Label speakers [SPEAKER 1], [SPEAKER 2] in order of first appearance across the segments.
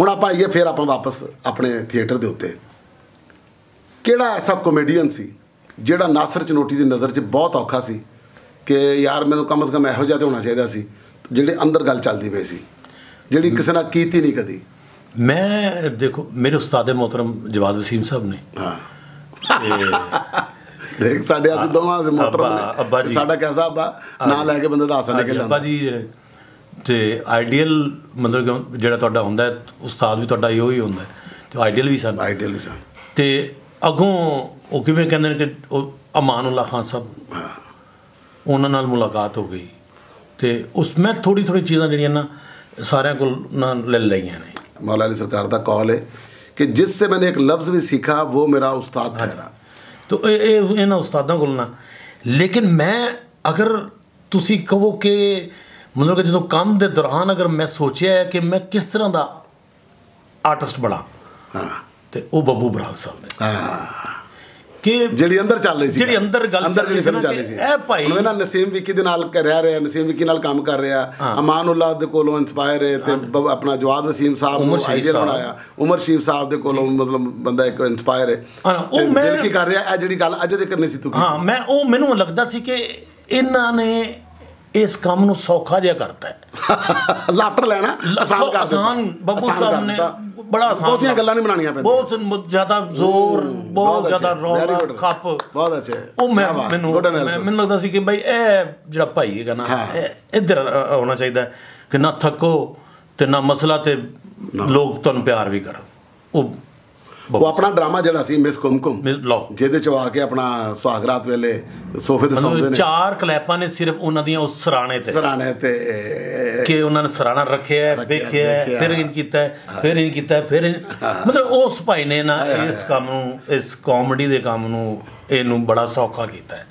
[SPEAKER 1] ਹੁਣ ਆਪਾਂ ਆਈਏ ਫਿਰ ਆਪਾਂ ਵਾਪਸ ਆਪਣੇ ਥੀਏਟਰ ਦੇ ਉੱਤੇ। ਕਿਹੜਾ ਐਸਾ ਕਮੇਡੀਅਨ ਸੀ ਜਿਹੜਾ ਨਾਸਰ ਚਨੋਟੀ ਦੀ ਨਜ਼ਰ 'ਚ ਬਹੁਤ ਔਖਾ ਸੀ ਕਿ ਯਾਰ ਮੈਨੂੰ ਕਮ ਸੇ ਕਮ ਇਹੋ ਜਿਹਾ ਤੇ ਹੋਣਾ ਚਾਹੀਦਾ ਸੀ ਜਿਹੜੇ ਅੰਦਰ ਗੱਲ ਚੱਲਦੀ ਪਈ ਸੀ ਜਿਹੜੀ ਕਿਸੇ ਨਾਲ ਕੀਤੀ ਨਹੀਂ ਕਦੀ।
[SPEAKER 2] ਮੈਂ ਦੇਖੋ ਮੇਰੇ ਉਸਤਾਦ ਮੁਹਤਰਮ ਜਵਾਦ ਵਸੀਮ ਸਾਹਿਬ ਨੇ।
[SPEAKER 1] ਹਾਂ। ਦੇਖ ਸਾਡੇ ਅੱਜ ਦੋਵਾਂ ਦੇ ਮੁਹਤਰਮ
[SPEAKER 2] ਅੱਬਾ- ਅੱਬਾ ਜੀ।
[SPEAKER 1] ਸਾਡਾ ਕਿਹਦਾ ਅੱਬਾ ਨਾਂ ਲੈ ਕੇ ਬੰਦੇ ਦਾ ਹਾਸਾ
[SPEAKER 2] ਅੱਬਾ
[SPEAKER 1] ਜਾਂਦਾ
[SPEAKER 2] ਜੀ ਜਿਹੜੇ ਤੇ ਆਈਡੀਅਲ ਮਤਲਬ ਕਿ ਜਿਹੜਾ ਤੁਹਾਡਾ ਹੁੰਦਾ ਉਸਤਾਦ ਵੀ ਤੁਹਾਡਾ ਇਹੋ ਹੀ ਹੁੰਦਾ ਤੇ ਆਈਡੀਅਲ ਵੀ ਸਨ।
[SPEAKER 1] ਆਈਡੀਅਲ ਹੀ ਸਨ।
[SPEAKER 2] ਤੇ ਅਗੋਂ ਉਹ ਕਿਵੇਂ ਕਹਿੰਦੇ ਨੇ ਕਿ ਉਹ ਅਮਾਨੁੱਲਾ ਖਾਨ ਸਾਹਿਬ ਉਹਨਾਂ ਨਾਲ ਮੁਲਾਕਾਤ ਹੋ ਗਈ। ਤੇ ਉਸ ਮੈਂ ਥੋੜੀ ਥੋੜੀ ਚੀਜ਼ਾਂ ਜਿਹੜੀਆਂ ਨਾ ਸਾਰਿਆਂ ਕੋਲ ਨਾ ਲੈ ਲਈਆਂ ਨੇ।
[SPEAKER 1] ਮੌਲਾ ਅਲੀ ਸਰਕਾਰ ਦਾ ਕੌਲ ਹੈ ਕਿ ਜਿਸ ਸੇ ਮੈਨੇ ਇੱਕ ਲਫ਼ਜ਼ ਵੀ ਸਿੱਖਾ ਉਹ ਮੇਰਾ ਉਸਤਾਦ ਹੈ
[SPEAKER 2] ਤੋ ਇਹ ਇਹਨਾਂ ਉਸਤਾਦਾਂ ਕੋਲ ਨਾ। ਲੇਕਿਨ ਮੈਂ ਅਗਰ ਤੁਸੀਂ ਕਹੋ ਕਿ ਮਤਲਬ ਕਿ ਜਦੋਂ ਕੰਮ ਦੇ ਦੌਰਾਨ ਅਗਰ ਮੈਂ ਸੋਚਿਆ ਹੈ ਕਿ ਮੈਂ ਕਿਸ ਤਰ੍ਹਾਂ ਦਾ ਆਰਟਿਸਟ ਬਣਾ
[SPEAKER 1] हाँ
[SPEAKER 2] ਤੇ ਉਹ ਬੱਬੂ ਬਰਾਲ ਸਾਹਿਬ ਨੇ। ਕਿ
[SPEAKER 1] ਜਿਹੜੀ ਅੰਦਰ ਚੱਲ ਰਹੀ ਸੀ।
[SPEAKER 2] ਜਿਹੜੀ ਅੰਦਰ ਗੱਲ
[SPEAKER 1] ਅੰਦਰ
[SPEAKER 2] ਚੱਲ ਰਹੀ
[SPEAKER 1] ਜਿਹੜੀ
[SPEAKER 2] ਸੀ।
[SPEAKER 1] ਰਹੀ
[SPEAKER 2] ਇਹ ਭਾਈ-
[SPEAKER 1] ਹੁਣ ਇਹਨਾਂ ਨਸੀਮ ਵਿੱਕੀ ਦੇ ਨਾਲ ਕਰ ਰਿਹਾ ਨਸੀਮ ਵਿੱਕੀ ਨਾਲ ਕੰਮ ਕਰ ਰਿਹਾ। ਅਮਾਨੁੱਲਾ ਦੇ ਕੋਲੋਂ ਇਨਸਪਾਇਰ ਹੈ ਤੇ ਆਪਣਾ ਜਵਾਦ ਵਸੀਮ ਸਾਹਿਬ ਨੂੰ
[SPEAKER 2] ਸਾਹਿਬ।
[SPEAKER 1] ਬਣਾਇਆ। ਉਮਰ ਸ਼ਰੀਫ ਸਾਹਿਬ ਦੇ ਕੋਲੋਂ ਮਤਲਬ ਬੰਦਾ ਇੱਕ ਇਨਸਪਾਇਰ ਹੈ।
[SPEAKER 2] ਹਾਂ, ਉਹ ਮੈਂ-
[SPEAKER 1] ਕੀ ਕਰ ਰਿਹਾ ਇਹ ਜਿਹੜੀ ਗੱਲ ਅਜੇ ਤੱਕ ਨਹੀਂ ਸੀ ਤੂੰ
[SPEAKER 2] ਹਾਂ ਮੈਂ ਉਹ ਮੈਨੂੰ ਲੱਗਦਾ ਸੀ ਕਿ ਇਹਨਾਂ ਨੇ ਇਸ ਕੰਮ ਨੂੰ ਸੌਖਾ ਜਿਹਾ ਕਰਤਾ ਹੈ।
[SPEAKER 1] ਲਾਫਟਰ ਲੈਣਾ ਆਸਾਨ ਕਰ।
[SPEAKER 2] ਆਸਾਨ ਬੱਬੂ ਸਾਹਿਬ ਨੇ। ਬੜਾ ਆਸਾਨ
[SPEAKER 1] ਬਹੁਤੀਆਂ ਗੱਲਾਂ ਨਹੀਂ ਬਣਾਉਣੀਆਂ ਪੈਂਦੀਆਂ।
[SPEAKER 2] ਬਹੁਤ ਜ਼ਿਆਦਾ ਜ਼ੋਰ ਬਹੁਤ ਜ਼ਿਆਦਾ ਰੌਲਾ ਖੱਪ।
[SPEAKER 1] ਬਹੁਤ ਅੱਛੇ।
[SPEAKER 2] ਉਹ ਮੈਂ ਮੈਨੂੰ। ਮੈਨੂੰ ਲੱਗਦਾ ਸੀ ਕਿ ਭਾਈ ਇਹ ਜਿਹੜਾ ਭਾਈ ਹੈਗਾ ਨਾ ਇੱਧਰ ਹੋਣਾ ਚਾਹੀਦਾ ਕਿ ਨਾ ਥੱਕੋ ਤੇ ਨਾ ਮਸਲਾ ਤੇ ਲੋਕ ਤੁਹਾਨੂੰ ਪਿਆਰ ਵੀ ਕਰਨ। ਉਹ
[SPEAKER 1] ਉਹ ਆਪਣਾ ਡਰਾਮਾ ਜਿਹੜਾ ਸੀ ਮਿਸ ਕੁਮਕੁਮ ਜਿਹਦੇ ਚ ਆ ਕੇ ਆਪਣਾ ਸੁਹਾਗਰਾਤ ਵੇਲੇ ਸੋਫੇ ਤੇ ਸੌਂਦੇ ਨੇ।
[SPEAKER 2] ਚਾਰ ਕਲੈਪਾਂ ਨੇ ਸਿਰਫ ਉਹਨਾਂ ਦੀਆਂ ਉਸ ਸਰਾਣੇ ਤੇ।
[SPEAKER 1] ਸਰਾਣੇ ਤੇ
[SPEAKER 2] ਕਿ ਉਹਨਾਂ ਨੇ ਸਰਾਣਾ ਰੱਖਿਆ ਵੇਖਿਆ। ਫਿਰ ਇਨ ਕੀਤਾ ਫਿਰ ਇਨ ਕੀਤਾ ਫਿਰ ਮਤਲਬ ਉਸ ਭਾਈ ਨੇ ਨਾ ਇਸ ਕੰਮ ਨੂੰ ਇਸ ਕਾਮੇਡੀ ਦੇ ਕੰਮ ਨੂੰ ਇਹਨੂੰ ਬੜਾ ਸੌਖਾ ਕੀਤਾ ਹੈ।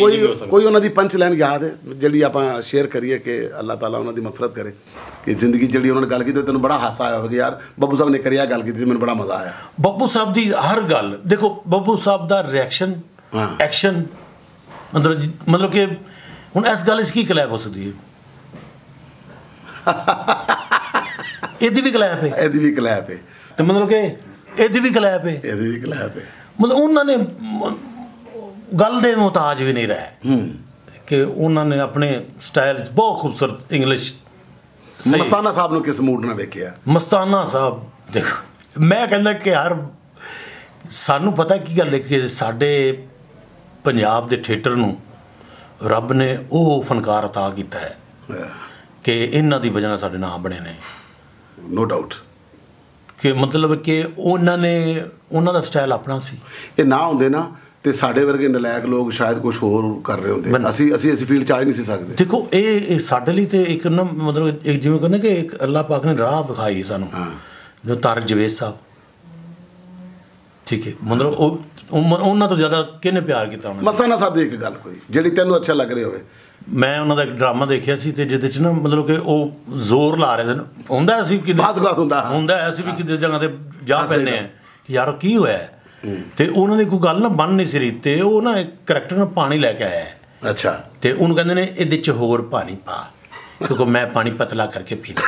[SPEAKER 1] ਕੋਈ। ਕੋਈ ਉਹਨਾਂ ਦੀ ਪੰਚ ਲਾਈਨ ਯਾਦ ਹੈ? ਜਿਹੜੀ ਆਪਾਂ ਸ਼ੇਅਰ ਕਰੀਏ ਕਿ ਅੱਲਾਹ ਤਾਲਾ ਉਹਨਾਂ ਦੀ ਮਫਰਤ ਕਰੇ। ਕਿ ਜ਼ਿੰਦਗੀ ਜਿਹੜੀ ਉਹਨਾਂ ਨੇ ਗੱਲ ਕੀਤੀ ਤੈਨੂੰ ਬੜਾ ਹਾਸਾ ਆਇਆ ਹੋਵੇਗਾ ਯਾਰ। ਬੱਬੂ ਸਾਹਿਬ ਨੇ ਕਰਿਆ ਗੱਲ ਕੀਤੀ ਮੈਨੂੰ ਬੜਾ ਮਜ਼ਾ ਆਇਆ।
[SPEAKER 2] ਬੱਬੂ ਸਾਹਿਬ ਦੀ ਹਰ ਗੱਲ ਦੇਖੋ ਬੱਬੂ ਸਾਹਿਬ ਦਾ ਰਿਐਕਸ਼ਨ। ਐਕਸ਼ਨ ਮਤਲਬ ਮਤਲਬ ਕਿ ਹੁਣ ਇਸ ਗੱਲ 'ਚ ਕੀ ਕਲੈਪ ਹੋ ਸਕਦੀ ਹੈ? ਇਹਦੀ ਵੀ ਕਲੈਪ ਹੈ।
[SPEAKER 1] ਇਹਦੀ ਵੀ ਕਲੈਪ ਹੈ।
[SPEAKER 2] ਤੇ ਮਤਲਬ ਕਿ ਇਹਦੀ ਵੀ ਕਲੈਪ ਹੈ।
[SPEAKER 1] ਇਹਦੀ ਵੀ ਕਲੈਪ ਹੈ।
[SPEAKER 2] ਮਤਲਬ ਉਹਨਾਂ ਨੇ ਮ- ਗੱਲ ਦੇ ਮੁਹਤਾਜ ਵੀ ਨਹੀਂ ਰਹੇ ਕਿ ਉਹਨਾਂ ਨੇ ਆਪਣੇ ਸਟਾਈਲ 'ਚ ਬਹੁਤ ਖੂਬਸੂਰਤ ਇੰਗਲਿਸ਼ ਸਹੀ
[SPEAKER 1] ਮਸਤਾਨਾ ਸਾਹਿਬ ਨੂੰ ਕਿਸ ਮੂਡ ਨਾਲ ਵੇਖਿਆ
[SPEAKER 2] ਮਸਤਾਨਾ ਸਾਹਿਬ ਦੇਖੋ ਮੈਂ ਕਹਿੰਦਾ ਕਿ ਯਾਰ ਸਾਨੂੰ ਪਤਾ ਕੀ ਗੱਲ ਹੈ ਕਿ ਸਾਡੇ ਪੰਜਾਬ ਦੇ ਥੀਏਟਰ ਨੂੰ ਰੱਬ ਨੇ ਉਹ ਫਨਕਾਰ عطا ਕੀਤਾ ਹੈ ਕਿ ਇਹਨਾਂ ਦੀ ਵਜ੍ਹਾ ਨਾਲ ਸਾਡੇ ਨਾਮ ਬਣੇ ਨੇ
[SPEAKER 1] ਨੋ ਡਾਊਟ
[SPEAKER 2] ਕਿ ਮਤਲਬ ਕਿ ਉਹਨਾਂ ਨੇ ਉਹਨਾਂ ਦਾ ਸਟਾਈਲ ਆਪਣਾ ਸੀ।
[SPEAKER 1] ਇਹ ਨਾ ਹੁੰਦੇ ਨਾ ਤੇ ਸਾਡੇ ਵਰਗੇ ਨਲਾਇਕ ਲੋਕ ਸ਼ਾਇਦ ਕੁਝ ਹੋਰ ਕਰ ਰਹੇ ਹੁੰਦੇ। ਅਸੀਂ ਅਸੀਂ ਇਸ ਫੀਲਡ 'ਚ ਆ ਹੀ ਨਹੀਂ ਸੀ ਸਕਦੇ।
[SPEAKER 2] ਦੇਖੋ ਇਹ ਇਹ ਸਾਡੇ ਲਈ ਤੇ ਇੱਕ ਨਾ ਮਤਲਬ ਇੱਕ ਜਿਵੇਂ ਕਹਿੰਦੇ ਕਿ ਇੱਕ ਅੱਲਾਹ ਪਾਕ ਨੇ ਰਾਹ ਵਿਖਾਈ ਸਾਨੂੰ।
[SPEAKER 1] ਹਾਂ।
[SPEAKER 2] ਜੋ ਤਾਰਕ ਜਵੇਦ ਸਾਹਿਬ। ਠੀਕ ਹੈ ਮਤਲਬ ਉਹ ਉਹ- ਉਹਨਾਂ ਤੋਂ ਜ਼ਿਆਦਾ ਕਿਹਨੇ ਪਿਆਰ ਕੀਤਾ ਉਹਨਾਂ
[SPEAKER 1] ਮਸਤਾਨਾ ਸਾਹਿਬ ਦੀ ਇੱਕ ਗੱਲ ਕੋਈ ਜਿਹੜੀ ਤੈਨੂੰ ਅੱਛਾ ਲੱਗ ਰਿਹਾ ਹੋਵੇ।
[SPEAKER 2] ਮੈਂ ਉਹਨਾਂ ਦਾ ਇੱਕ ਡਰਾਮਾ ਦੇਖਿਆ ਸੀ ਤੇ ਜਿਹਦੇ ਚ ਨਾ ਮਤਲਬ ਕਿ ਉਹ ਜ਼ੋਰ ਲਾ ਰਹੇ ਸਨ। ਹੁੰਦਾ ਅਸੀਂ ਕਿ
[SPEAKER 1] ਬਾਜ਼ ਬਾਤ ਹੁੰਦਾ
[SPEAKER 2] ਹੁੰਦਾ ਅਸੀਂ ਵੀ ਕਿਤੇ ਜਗ੍ਹਾ ਤੇ ਜਾ ਪੈਂਦੇ ਆ ਕਿ ਯਾਰ ਕੀ ਹੋਇਆ? ਤੇ ਉਹਨਾਂ ਦੀ ਕੋਈ ਗੱਲ ਨਾ ਬਣ ਨਹੀਂ ਸੀ ਰਹੀ ਤੇ ਉਹ ਨਾ ਇੱਕ ਕਰੈਕਟਰ ਨਾਲ ਪਾਣੀ ਲੈ ਕੇ ਆਇਆ
[SPEAKER 1] ਅੱਛਾ।
[SPEAKER 2] ਤੇ ਉਹਨੂੰ ਕਹਿੰਦੇ ਨੇ ਇਹਦੇ ਚ ਹੋਰ ਪਾਣੀ ਪਾ। ਕਿਉਂਕਿ ਮੈਂ ਪਾਣੀ ਪਤਲਾ ਕਰਕੇ ਪੀਣਾ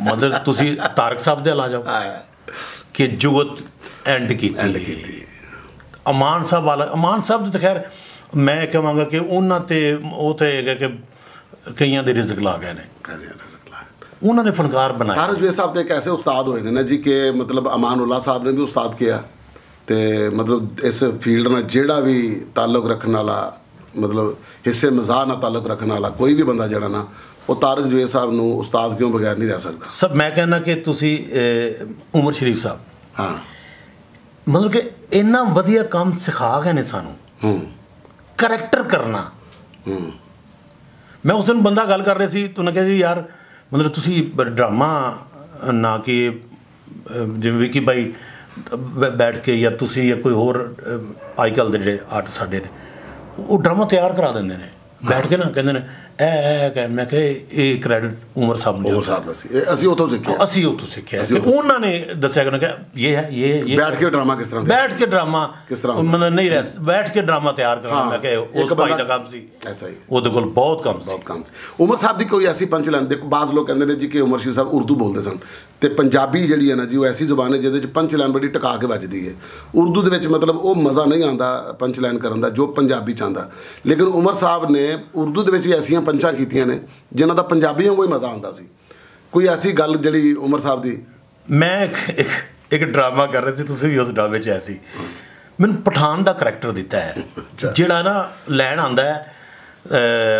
[SPEAKER 2] ਮਤਲਬ ਤੁਸੀਂ ਤਾਰਕ ਸਾਹਿਬ ਦੇ ਲਾ ਜਾਓ ਕਿ ਜੁਗਤ ਐਂਡ ਕੀਤੀ। ਅਮਾਨ ਸਾਹਿਬ ਵਾਲਾ ਅਮਾਨ ਸਾਹਿਬ ਦੇ ਤਾਂ ਖੈਰ ਮੈਂ ਕਹਾਂਗਾ ਕਿ ਉਹਨਾਂ ਤੇ ਉਹ ਤੇ ਹੈਗਾ ਕਿ ਕਈਆਂ ਦੇ ਰਿਜ਼ਕ ਲਾ ਗਏ ਨੇ। ਉਹਨਾਂ ਨੇ ਫਨਕਾਰ ਬਣਾਇਆ
[SPEAKER 1] ਤਾਰਕ ਜਵੇਦ ਸਾਹਿਬ ਤੇ ਇੱਕ ਐਸੇ ਉਸਤਾਦ ਹੋਏ ਨੇ ਨਾ ਜੀ ਕਿ ਮਤਲਬ ਅਮਾਨੁੱਲਾ ਸਾਹਿਬ ਨੇ ਵੀ ਉਸਤਾਦ ਕਿਹਾ ਤੇ ਮਤਲਬ ਇਸ ਫੀਲਡ ਨਾਲ ਜਿਹੜਾ ਵੀ ਤਾਲੁਕ ਰੱਖਣ ਵਾਲਾ ਮਤਲਬ ਹਿੱਸੇ ਮਜ਼ਾਹ ਨਾਲ ਤਾਲੁਕ ਰੱਖਣ ਵਾਲਾ ਕੋਈ ਵੀ ਬੰਦਾ ਜਿਹੜਾ ਨਾ ਉਹ ਤਾਰਕ ਜਵੇਦ ਸਾਹਿਬ ਨੂੰ ਉਸਤਾਦ ਕਿਉਂ ਬਗੈਰ ਨਹੀਂ ਰਹਿ ਸਕਦਾ?
[SPEAKER 2] ਸਭ ਮੈਂ ਕਹਿੰਦਾ ਕਿ ਤੁਸੀਂ ਉਮਰ ਸ਼ਰੀਫ ਸਾਹਿਬ।
[SPEAKER 1] ਹਾਂ।
[SPEAKER 2] ਮਤਲਬ ਕਿ ਇੰਨਾ ਵਧੀਆ ਕੰਮ ਸਿਖਾ ਗਏ ਨੇ ਸਾਨੂੰ।
[SPEAKER 1] ਹੂੰ।
[SPEAKER 2] ਕਰੈਕਟਰ ਕਰਨਾ। ਮੈਂ ਉਸ ਦਿਨ ਬੰਦਾ ਗੱਲ ਕਰ ਰਿਹਾ ਸੀ ਤੂੰ ਕਿਹਾ ਜੀ ਯਾਰ ਮਤਲਬ ਤੁਸੀਂ ਡਰਾਮਾ ਨਾ ਕਿ ਜਿਵੇਂ ਵੀ ਕਿ ਭਾਈ ਬੈ- ਬੈਠ ਕੇ ਜਾਂ ਤੁਸੀਂ ਜਾਂ ਕੋਈ ਹੋਰ ਅੱਜ ਕੱਲ੍ਹ ਦੇ ਜਿਹੜੇ ਆਰਟ ਸਾਡੇ ਨੇ ਉਹ ਡਰਾਮਾ ਤਿਆਰ ਕਰਾ ਦਿੰਦੇ ਨੇ। ਬੈਠ ਕੇ ਨਾ ਕਹਿੰਦੇ ਨੇ ਇਹ ਇਹ ਕਹਿ- ਮੈਂ ਕਿਹਾ ਇਹ ਕ੍ਰੈਡਿਟ ਉਮਰ ਸਾਹਿਬ ਨੇ
[SPEAKER 1] ਉਮਰ ਸਾਹਿਬ ਦਾ ਸੀ। ਅਸੀਂ ਉਥੋਂ ਸਿੱਖਿਆ।
[SPEAKER 2] ਅਸੀਂ ਉੱਥੋਂ ਸਿੱਖਿਆ। ਕਿ ਉਹਨਾਂ ਨੇ ਦੱਸਿਆ ਕਿ ਇਹ ਹੈ ਇਹ ਇਹ
[SPEAKER 1] ਬੈਠ ਕੇ ਡਰਾਮਾ ਕਿਸ ਤਰ੍ਹਾਂ
[SPEAKER 2] ਬੈਠ ਕੇ ਡਰਾਮਾ।
[SPEAKER 1] ਕਿਸ ਤਰ੍ਹਾਂ?
[SPEAKER 2] ਮਤਲਬ ਨਹੀਂ ਰਹਿ ਬੈਠ ਕੇ ਡਰਾਮਾ ਤਿਆਰ ਕਰਨਾ ਮੈਂ ਕਿਹਾ ਉਸ ਭਾਈ ਦਾ ਕੰਮ ਸੀ।
[SPEAKER 1] ਐਸਾ ਹੀ।
[SPEAKER 2] ਉਹਦੇ ਕੋਲ ਬਹੁਤ ਕੰਮ ਸੀ।
[SPEAKER 1] ਬਹੁਤ ਕੰਮ ਸੀ। ਉਮਰ ਸਾਹਿਬ ਦੀ ਕੋਈ ਐਸੀ ਪੰਚ ਲਾਈਨ ਦੇਖੋ ਬਾਜ਼ ਲੋਕ ਕਹਿੰਦੇ ਨੇ ਜੀ ਕਿ ਉਮਰ ਸ਼ੀਰ ਸਾਹਿਬ ਉਰਦੂ ਬੋਲਦੇ ਸਨ। ਤੇ ਪੰਜਾਬੀ ਜਿਹੜੀ ਹੈ ਨਾ ਜੀ ਉਹ ਐਸੀ ਜ਼ੁਬਾਨ ਹੈ ਜਿਹਦੇ ਚ ਪੰਚ ਲਾਈਨ ਬੜੀ ਟਿਕਾ ਕੇ ਵੱਜਦੀ ਹੈ। ਉਰਦੂ ਦੇ ਵਿੱਚ ਮਤਲਬ ਉਹ ਮਜ਼ਾ ਨਹੀਂ ਆਉਂਦਾ ਪੰਚ ਲਾਈਨ ਕਰਨ ਦਾ ਜੋ ਪੰਜਾਬੀ ਚ ਆਉਂਦਾ। ਲੇਕਿਨ ਉਮਰ ਸਾਹਿਬ ਨੇ ਉਰਦੂ ਦੇ ਵਿੱਚ ਵੀ ਐਸੀਆਂ ਪੰਚਾਂ ਕੀਤੀਆਂ ਨੇ ਜਿਨ੍ਹਾਂ ਦਾ ਪੰਜਾਬੀਆਂ ਕੋਈ ਮਜ਼ਾ ਆਉਂਦਾ ਸੀ। ਕੋਈ ਐਸੀ ਗੱਲ ਜਿਹੜੀ ਉਮਰ ਸਾਹਿਬ ਦੀ?
[SPEAKER 2] ਮੈਂ ਇੱਕ- ਇੱਕ ਡਰਾਮਾ ਕਰ ਰਿਹਾ ਸੀ ਤੁਸੀਂ ਵੀ ਉਸ ਡਰਾਮੇ 'ਚ ਆਏ ਸੀ। ਮੈਨੂੰ ਪਠਾਨ ਦਾ ਕਰੈਕਟਰ ਦਿੱਤਾ ਹੈ ਜਿਹੜਾ ਨਾ ਲੈਣ ਆਂਦਾ ਹੈ